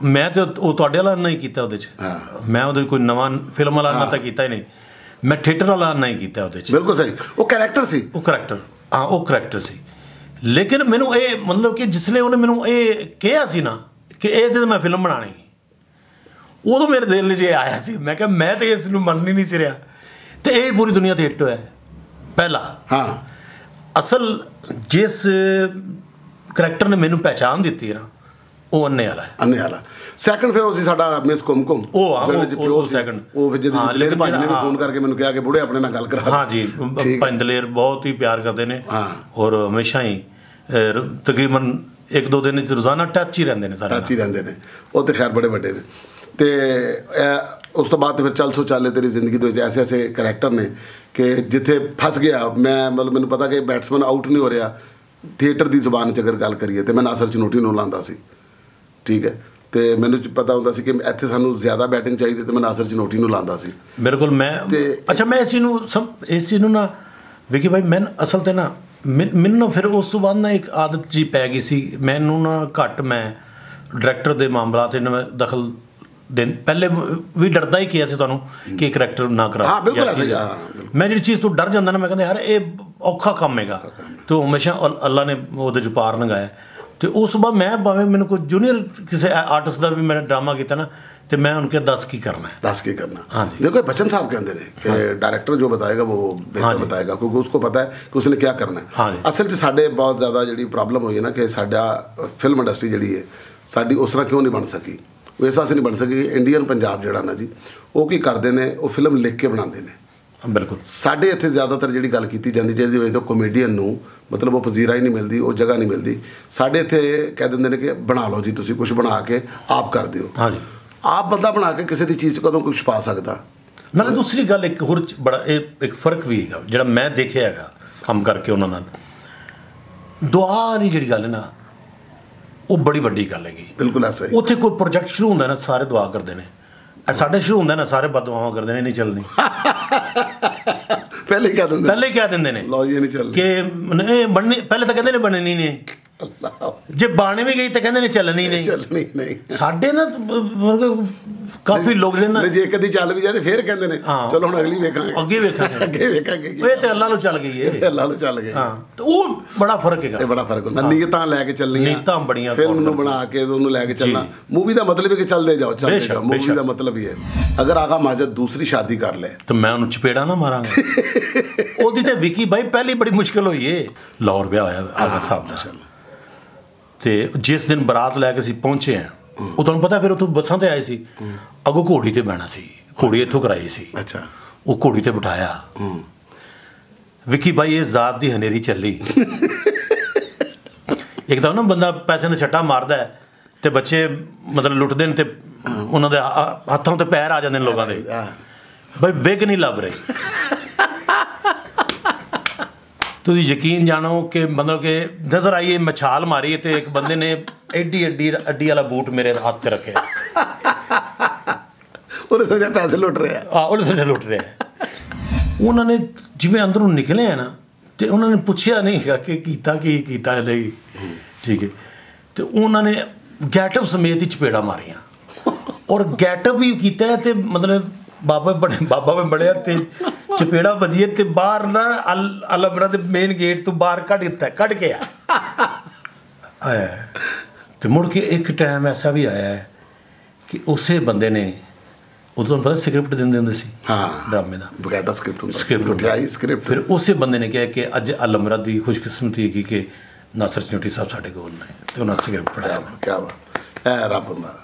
[SPEAKER 2] ਮੈਂ ਤੇ ਉਹ ਤੁਹਾਡੇ ਵਾਲਾ ਨਹੀਂ ਕੀਤਾ ਉਹਦੇ ਚ। ਮੈਂ ਉਹਦੇ ਕੋਈ ਨਵਾਂ ਫਿਲਮ ਵਾਲਾ ਨਾ ਤਾਂ ਕੀਤਾ ਹੀ ਨਹੀਂ। ਮੈਂ ਥੀਏਟਰ ਵਾਲਾ ਨਹੀਂ ਕੀਤਾ ਉਹਦੇ ਚ।
[SPEAKER 1] ਬਿਲਕੁਲ ਸਹੀ। ਉਹ ਕੈਰੈਕਟਰ ਸੀ।
[SPEAKER 2] ਉਹ ਕਰੈਕਟਰ ਹਾਂ ਉਹ ਕਰੈਕਟਰ ਸੀ। ਲੇਕਿਨ ਮੈਨੂੰ ਇਹ ਮਤਲਬ ਕਿ ਜਿਸਲੇ ਉਹਨੇ ਮੈਨੂੰ ਇਹ ਕਿਹਾ ਸੀ ਨਾ ਕਿ ਇਹ ਤੇ ਮੈਂ ਫਿਲਮ ਬਣਾਣੀ ਉਦੋਂ ਮੇਰੇ ਦਿਲ 'ਚ ਇਹ ਆਇਆ ਸੀ। ਮੈਂ ਕਿਹਾ ਮੈਂ ਤੇ ਇਸ ਨੂੰ ਮੰਨ ਹੀ ਨਹੀਂ ਸੀ ਰਿਹਾ। ਤੇ ਇਹ ਪੂਰੀ ਦੁਨੀਆ ਤੇ ਹਿੱਟ ਹੋਇਆ ਹੈ। ਪਹਿਲਾ
[SPEAKER 1] ਹਾਂ।
[SPEAKER 2] ਅਸਲ ਜਿਸ ਕਰੈਕਟਰ ਨੇ ਮੈਨੂੰ ਪਹਿਚਾਨ ਦਿੱਤੀ ਨਾ ਉਹ ਅੰਨੇ ਵਾਲਾ ਹੈ।
[SPEAKER 1] ਅੰਨੇ ਵਾਲਾ। ਸੈਕੰਡ ਫਿਰ ਉਹ ਸੀ ਸਾਡਾ ਮਿਸ ਕੁਮਕੁਮ
[SPEAKER 2] ਉਹ ਆ, ਉਹ-
[SPEAKER 1] ਚ
[SPEAKER 2] ਉਹ-
[SPEAKER 1] ਫਿਰ ਜਿਹਦੀ
[SPEAKER 2] ਲੇਕਿਨ
[SPEAKER 1] ਭਾਜੀ ਨੇ ਫੋਨ ਕਰਕੇ ਮੈਨੂੰ ਕਿਹਾ ਕਿ ਬੁੜੇ ਆਪਣੇ ਨਾਲ ਗੱਲ ਕਰਾ।
[SPEAKER 2] ਹਾਂ ਜੀ। ਪੰਦਲੇਰ ਬਹੁਤ ਹੀ ਪਿਆਰ ਕਰਦੇ ਨੇ।
[SPEAKER 1] ਹਾਂ।
[SPEAKER 2] ਔਰ ਹਮੇਸ਼ਾ ਹੀ ਤਕਰੀਬਨ ਇੱਕ ਦੋ ਦਿਨ ਚ ਰੋਜ਼ਾਨਾ ਟੱਚ ਹੀ ਰਹਿੰਦੇ ਨੇ ਸਾਡੇ
[SPEAKER 1] ਟੱਚ ਹੀ ਰਹਿੰਦੇ ਨੇ। ਉਹ ਤੇ ਖੈਰ ਬੜੇ ਵੱਡੇ ਨੇ। ਤੇ ਉਸ ਤੋਂ ਬਾਅਦ ਫਿਰ ਚੱਲ ਸੋ ਚਾਲੇ ਤੇਰੀ ਜ਼ਿੰਦਗੀ ਦੇ ਵਿੱਚ ਐਸੇ ਐਸੇ ਕਰੈਕਟਰ ਨੇ ਕਿ ਜਿੱਥੇ ਫਸ ਗਿਆ ਮੈਂ ਮਤਲਬ ਮੈਨੂੰ ਪਤਾ ਕਿ ਬੈਟਸਮੈਨ ਆਊਟ ਨਹੀਂ ਹੋ ਰਿਹਾ। ਥੀਏਟਰ ਦੀ ਜ਼ੁਬਾਨ 'ਚ ਅਗਰ ਗੱਲ ਕਰੀਏ ਤੇ ਮੈਂ ਨਾਸਰ ਚਨੋਟੀ ਨੂੰ ਲਾਉਂਦਾ ਸੀ। ਠੀਕ ਹੈ? ਤੇ ਮੈਨੂੰ ਪਤਾ ਹੁੰਦਾ ਸੀ ਕਿ ਇੱਥੇ ਸਾਨੂੰ ਜ਼ਿਆਦਾ ਬੈਟਿੰਗ ਚਾਹੀਦੀ ਤੇ ਮੈਂ ਨਾਸਰ ਚਨੋਟੀ ਨੂੰ ਲਾਉਂਦਾ ਸੀ।
[SPEAKER 2] ਬਿਲਕੁਲ ਮੈਂ
[SPEAKER 1] ਤੇ-
[SPEAKER 2] ਅੱਛਾ ਮੈਂ ਇਸ ਨੂੰ ਇਸ ਚੀਜ਼ ਨੂੰ ਨਾ ਵਿਕੀ ਭਾਈ ਮੈਂ ਅਸਲ ਤੇ ਨਾ ਮੈਨ- ਨਾ ਫਿਰ ਉਸ ਤੋਂ ਬਾਅਦ ਨਾ ਇੱਕ ਆਦਤ ਜੀ ਪੈ ਗਈ ਸੀ। ਮੈਨੂੰ ਨਾ ਘੱਟ ਮੈਂ ਡਾਇਰੈਕਟਰ ਦੇ ਮਾਮਲਾ ਤੇ ਮੈਂ ਦਖਲ ਦੇ ਪਹਿਲੇ ਵੀ ਡਰਦਾ ਹੀ ਕਿਹਾ ਸੀ ਤੁਹਾਨੂੰ ਕਿ ਕਰੈਕਟਰ ਨਾ ਕਰਾ
[SPEAKER 1] ਹਾਂ, ਬਿਲਕੁਲ
[SPEAKER 2] ਜਾਂ
[SPEAKER 1] ਐਸੇ ਹੀ,
[SPEAKER 2] ਚੀਜ਼-
[SPEAKER 1] ਹਾਂ, ਬਿਲਕੁਲ।
[SPEAKER 2] ਮੈਂ ਜਿਹੜੀ ਚੀਜ਼ ਤੋਂ ਡਰ ਜਾਂਦਾ ਨਾ ਮੈਂ ਕਹਿੰਦਾ ਯਾਰ ਇਹ ਔਖਾ ਕੰਮ ਹੈਗਾ ਤੋ ਹਮੇਸ਼ਾ ਅਲ- ਅੱਲਾ ਨੇ ਉਹਦੇ ਚ ਪਾਰ ਲੰਗਾਇਆ ਤੇ ਉਸ ਬਾਅਦ ਮੈਂ ਭਾਵੇਂ ਮੈਨੂੰ ਕੋਈ ਜੂਨੀਅਰ ਕਿਸੇ ਆਰਟਿਸਟ ਦਾ ਵੀ ਮੈਂ ਡਰਾਮਾ ਕੀਤਾ ਨਾ ਤੇ ਮੈਂ ਉਹਨਾਂ ਕੇ ਦੱਸ ਕੀ करना है
[SPEAKER 1] ਦੱਸ ਕੀ करना
[SPEAKER 2] हाँ जी।
[SPEAKER 1] देखो ये बच्चन साहब कहते हैं कि डायरेक्टर जो बताएगा वो
[SPEAKER 2] हाँ
[SPEAKER 1] बेहतर
[SPEAKER 2] जी।
[SPEAKER 1] बताएगा क्योंकि उसको पता है कि उसने क्या करना
[SPEAKER 2] हाँ
[SPEAKER 1] है
[SPEAKER 2] जी।
[SPEAKER 1] ਅਸਲ 'ਚ ਸਾਡੇ ਬਹੁਤ ਜ਼ਿਆਦਾ ਜਿਹੜੀ ਪ੍ਰੋਬਲਮ ਹੋਈ ਹੈ ਨਾ ਕਿ ਸਾਡਾ ਫਿਲਮ ਇੰਡਸਟਰੀ ਜਿਹੜੀ ਹੈ ਸਾਡੀ ਉਸ ਤਰ੍ਹਾਂ ਕਿਉਂ ਨਹੀਂ ਬਣ ਸਕੀ ਉਹ ਇਸ ਵਾਸਤੇ ਨਹੀਂ ਬਣ ਸਕੀ ਕਿ ਇੰਡੀਅਨ ਪੰਜਾਬ ਜਿਹੜਾ ਨਾ ਜੀ ਉਹ ਕੀ ਕਰਦੇ ਨੇ ਉਹ ਫਿਲਮ ਲਿਖ ਕੇ ਬਣਾਉਂਦੇ ਨੇ।
[SPEAKER 2] ਬਿਲਕੁਲ।
[SPEAKER 1] ਸਾਡੇ ਇੱਥੇ ਜ਼ਿਆਦਾਤਰ ਜਿਹੜੀ ਗੱਲ ਕੀਤੀ ਜਾਂਦੀ ਜਿਹਦੀ ਵਜ੍ਹਾ ਤੋਂ ਕਮੇਡੀਅਨ ਨੂੰ ਮਤਲਬ ਉਹ ਪਜ਼ੀਰਾ ਹੀ ਨਹੀਂ ਮਿਲਦੀ ਉਹ ਜਗ੍ਹਾ ਨਹੀਂ ਮਿਲਦੀ। ਸਾਡੇ ਇੱਥੇ ਕਹਿ ਦਿੰਦੇ ਨੇ ਕਿ ਬਣਾ ਲਓ ਜੀ ਤੁਸੀਂ ਕੁਝ ਬਣਾ ਕੇ ਆਪ ਕਰ ਦਿਓ।
[SPEAKER 2] ਹਾਂਜੀ
[SPEAKER 1] ਆਪ ਬੰਦਾ ਬਣਾ ਕੇ ਕਿਸੇ ਦੀ ਚੀਜ਼ 'ਚ ਕਦੋਂ ਕੁਝ ਪਾ ਸਕਦਾ?
[SPEAKER 2] ਨਾਲੇ ਦੂਸਰੀ ਗੱਲ ਇੱਕ ਹੋਰ ਬੜਾ ਇਹ ਇੱਕ ਫ਼ਰਕ ਵੀ ਹੈਗਾ ਜਿਹੜਾ ਮੈਂ ਦੇਖਿਆ ਹੈਗਾ ਕੰਮ ਕਰਕੇ ਉਹਨਾਂ ਨਾਲ। ਦੁਆ ਦੀ ਜਿਹੜੀ ਗੱਲ ਨਾ ਉਹ ਬੜੀ ਵੱਡੀ ਗੱਲ ਹੈਗੀ।
[SPEAKER 1] ਬਿਲਕੁਲ ਐਸਾ ਹੀ।
[SPEAKER 2] ਉੱਥੇ ਕੋਈ ਪ੍ਰੋਜੈਕਟ ਸ਼ੁਰੂ ਹੁੰਦਾ ਨਾ ਸਾਰੇ ਦੁਆ ਕਰਦੇ ਨੇ। ਸਾਡੇ ਸ਼ੁਰੂ ਹੁੰਦਾ ਨਾ ਸਾਰੇ ਬਦਦੁਆਵਾਂ ਕਰਦੇ ਨੇ ਨਹੀਂ ਚੱਲਣੀ
[SPEAKER 1] ਪਹਿਲੇ ਕਹਿ ਦਿੰਦੇ
[SPEAKER 2] ਪਹਿਲੇ ਕਹਿ ਦਿੰਦੇ ਨੇ
[SPEAKER 1] ਲਓ ਜੀ ਇਹ ਨਹੀਂ ਚੱਲਣੀ
[SPEAKER 2] ਕਿ ਇਹ ਬਣਨੀ ਪਹਿਲੇ ਤਾਂ ਕਹਿੰਦੇ ਨੇ ਬਣਨੀ ਨਹੀਂ ਜੇ ਬਾਣੇ ਵੀ ਗਈ ਤਾਂ ਕਹਿੰਦੇ ਨੇ ਚੱਲਣੀ ਨਹੀਂ।
[SPEAKER 1] ਚੱਲਣੀ ਨਹੀਂ।
[SPEAKER 2] ਸਾਡੇ ਨਾ ਕਾਫੀ ਲੋਕ ਨੇ ਨਾ
[SPEAKER 1] ਜੇ ਕਦੀ ਚੱਲ ਵੀ ਜਾਏ ਤੇ ਫੇਰ ਕਹਿੰਦੇ ਨੇ। ਚਲੋ ਹੁਣ ਅਗਲੀ ਵੇਖਾਂਗੇ।
[SPEAKER 2] ਅੱਗੇ ਵੇਖਾਂਗੇ।
[SPEAKER 1] ਅੱਗੇ ਵੇਖਾਂਗੇ
[SPEAKER 2] ਇਹ ਤੇ ਅੱਲਾ ਨੂੰ ਚੱਲ ਗਈ ਏ।
[SPEAKER 1] ਅੱਲਾਹ ਨੂੰ ਚੱਲ ਗਏ
[SPEAKER 2] ਹਾਂ ਤੇ ਉਹ ਬੜਾ ਫ਼ਰਕ ਹੈਗਾ।
[SPEAKER 1] ਇਹ ਬੜਾ ਫ਼ਰਕ ਹੁੰਦਾ। ਨੀਅਤਾਂ ਲੈ ਕੇ ਚੱਲਣੀਆਂ।
[SPEAKER 2] ਨੀਅਤਾਂ ਬੜੀਆਂ
[SPEAKER 1] ਫਿਲਮ ਨੂੰ ਬਣਾ ਕੇ ਉਹਨੂੰ ਲੈ ਕੇ ਚੱਲਣਾ। ਮੂਵੀ ਦਾ ਮਤਲਬ ਹੈ ਕਿ ਚੱਲਦੇ ਜਾਓ ਚੱਲਦੇ ਜਾਓ। ਮੂਵੀ। ਦਾ ਮਤਲਬ ਹੀ ਹੈ। ਅਗਰ ਆਗਾ ਮਾਜਦ ਦੂਸਰੀ ਸ਼ਾਦੀ ਕਰ ਲੈ।
[SPEAKER 2] ਤੇ ਮੈਂ ਉਹਨੂੰ ਚਪੇੜਾ ਨਾ ਮਾਰਾਂਗਾ। ਉਹਦੀ ਤੇ ਵਿਕੀ ਬਾਈ ਪਹਿਲੀ ਬੜੀ ਮੁਸ਼ਕਲ ਹੋਈ ਏ। ਲਾਹੌਰ ਵਿਆਹ ਹੋਇਆ ਆਗਾ ਸਾਹਿਬ ਦਾ ਤੇ ਜਿਸ ਦਿਨ ਬਰਾਤ ਲੈ ਕੇ ਅਸੀਂ ਪਹੁੰਚੇ ਆ ਉਹ ਤੁਹਾਨੂੰ ਪਤਾ ਫਿਰ ਉੱਥੋਂ ਬੱਸਾਂ ਤੇ ਆਏ ਸੀ। ਅੱਗੋਂ ਘੋੜੀ ਤੇ ਬਹਿਣਾ ਸੀ। ਘੋੜੀ ਇੱਥੋਂ ਕਰਾਈ ਸੀ।
[SPEAKER 1] ਅੱਛਾ।
[SPEAKER 2] ਉਹ ਘੋੜੀ ਤੇ ਬਿਠਾਇਆ। ਵਿਕੀ ਬਾਈ ਇਹ ਜ਼ਾਤ ਦੀ ਹਨੇਰੀ ਚੱਲੀ। ਇੱਕਦਮ ਨਾ ਬੰਦਾ ਪੈਸੇ ਦਾ ਛੱਟਾ ਮਾਰਦਾ ਹੈ ਤੇ ਬੱਚੇ ਮਤਲਬ ਲੁੱਟਦੇ ਨੇ ਤੇ ਉਹਨਾਂ ਦੇ ਹੱਥਾਂ ਤੇ ਪੈਰ ਆ ਜਾਂਦੇ ਨੇ ਲੋਕਾਂ ਦੇ। ਬਈ ਵਿਗ ਨਹੀਂ ਲੱਭ ਰਹੀ। ਤੁਸੀਂ ਯਕੀਨ ਜਾਣੋ ਕਿ ਮਤਲਬ ਕਿ ਨਜ਼ਰ ਆਈ ਇਹ ਮਛਾਲ ਮਾਰੀ ਤੇ ਇੱਕ ਬੰਦੇ ਨੇ ਐਡੀ ਐਡੀ ਅੱਡੀ ਵਾਲਾ ਬੂਟ ਮੇਰੇ ਹੱਥ ਤੇ ਰੱਖਿਆ।
[SPEAKER 1] ਉਹਨੇ ਸੋਚਿਆ ਪੈਸੇ ਲੁੱਟ ਰਿਹਾ
[SPEAKER 2] ਆ। ਉਹ ਲਸਣ ਲੁੱਟ ਰਿਹਾ। ਉਹਨਾਂ ਨੇ ਜਿਵੇਂ ਅੰਦਰੋਂ ਨਿਕਲੇ ਆ ਨਾ ਤੇ ਉਹਨਾਂ ਨੇ ਪੁੱਛਿਆ ਨਹੀਂ ਹੈਗਾ ਕਿ ਕੀਤਾ ਕੀ ਕੀਤਾ ਨਹੀਂ। ਠੀਕ ਹੈ। ਤੇ ਉਹਨਾਂ ਨੇ ਗੈਟਅਪ ਸਮੇਤ ਹੀ ਚਪੇੜਾ ਮਾਰੀਆਂ। ਔਰ ਗੈਟਅਪ ਵੀ ਕੀਤਾ ਤੇ ਮਤਲਬ ਬਾਬਾ ਬੜੇ ਬਾਬਾ ਵੀ ਬੜਿਆ ਤੇ ਚਪੇੜਾ ਵਧੀਆ ਤੇ ਬਾਹਰ ਨਾ ਅਲ- ਅਲਮਰਾ ਦੇ ਮੇਨ ਗੇਟ ਤੋਂ ਬਾਹਰ ਕੱਢ ਦਿੱਤਾ ਕੱਢ ਕੇ ਆ ਆਇਆ। ਤੇ ਮੁੜ ਕੇ ਇੱਕ ਟਾਈਮ ਐਸਾ ਵੀ ਆਇਆ ਹੈ ਕਿ ਉਸੇ ਬੰਦੇ ਨੇ ਉਦੋਂ ਪਤਾ ਸਕ੍ਰਿਪਟ ਦਿੰਦੇ ਹੁੰਦੇ ਸੀ
[SPEAKER 1] ਹਾਂ।
[SPEAKER 2] ਡਰਾਮੇ ਦਾ।
[SPEAKER 1] ਬਕਾਇਦਾ ਸਕ੍ਰਿਪਟ ਹੁੰਦਾ
[SPEAKER 2] ਸਕ੍ਰਿਪਟ
[SPEAKER 1] ਮਠਿਆਈ ਸਕ੍ਰਿਪਟ
[SPEAKER 2] ਫਿਰ ਉਸੇ ਬੰਦੇ ਨੇ ਕਿਹਾ ਕਿ ਅੱਜ ਅਲਮਰਾ ਦੀ ਖੁਸ਼ਕਿਸਮਤੀ ਹੈਗੀ ਕਿ ਨਾਸਰ ਚਨੋਟੀ ਸਾਹਿਬ ਸਾਡੇ ਕੋਲ ਨੇ ਤੇ ਉਹਨਾਂ ਸਕ੍ਰਿਪਟ ਪੜਾਇਆ
[SPEAKER 1] ਕੀ ਬਾਤ। ਹੈ ਰੱਬ ਹੁੰਦਾ।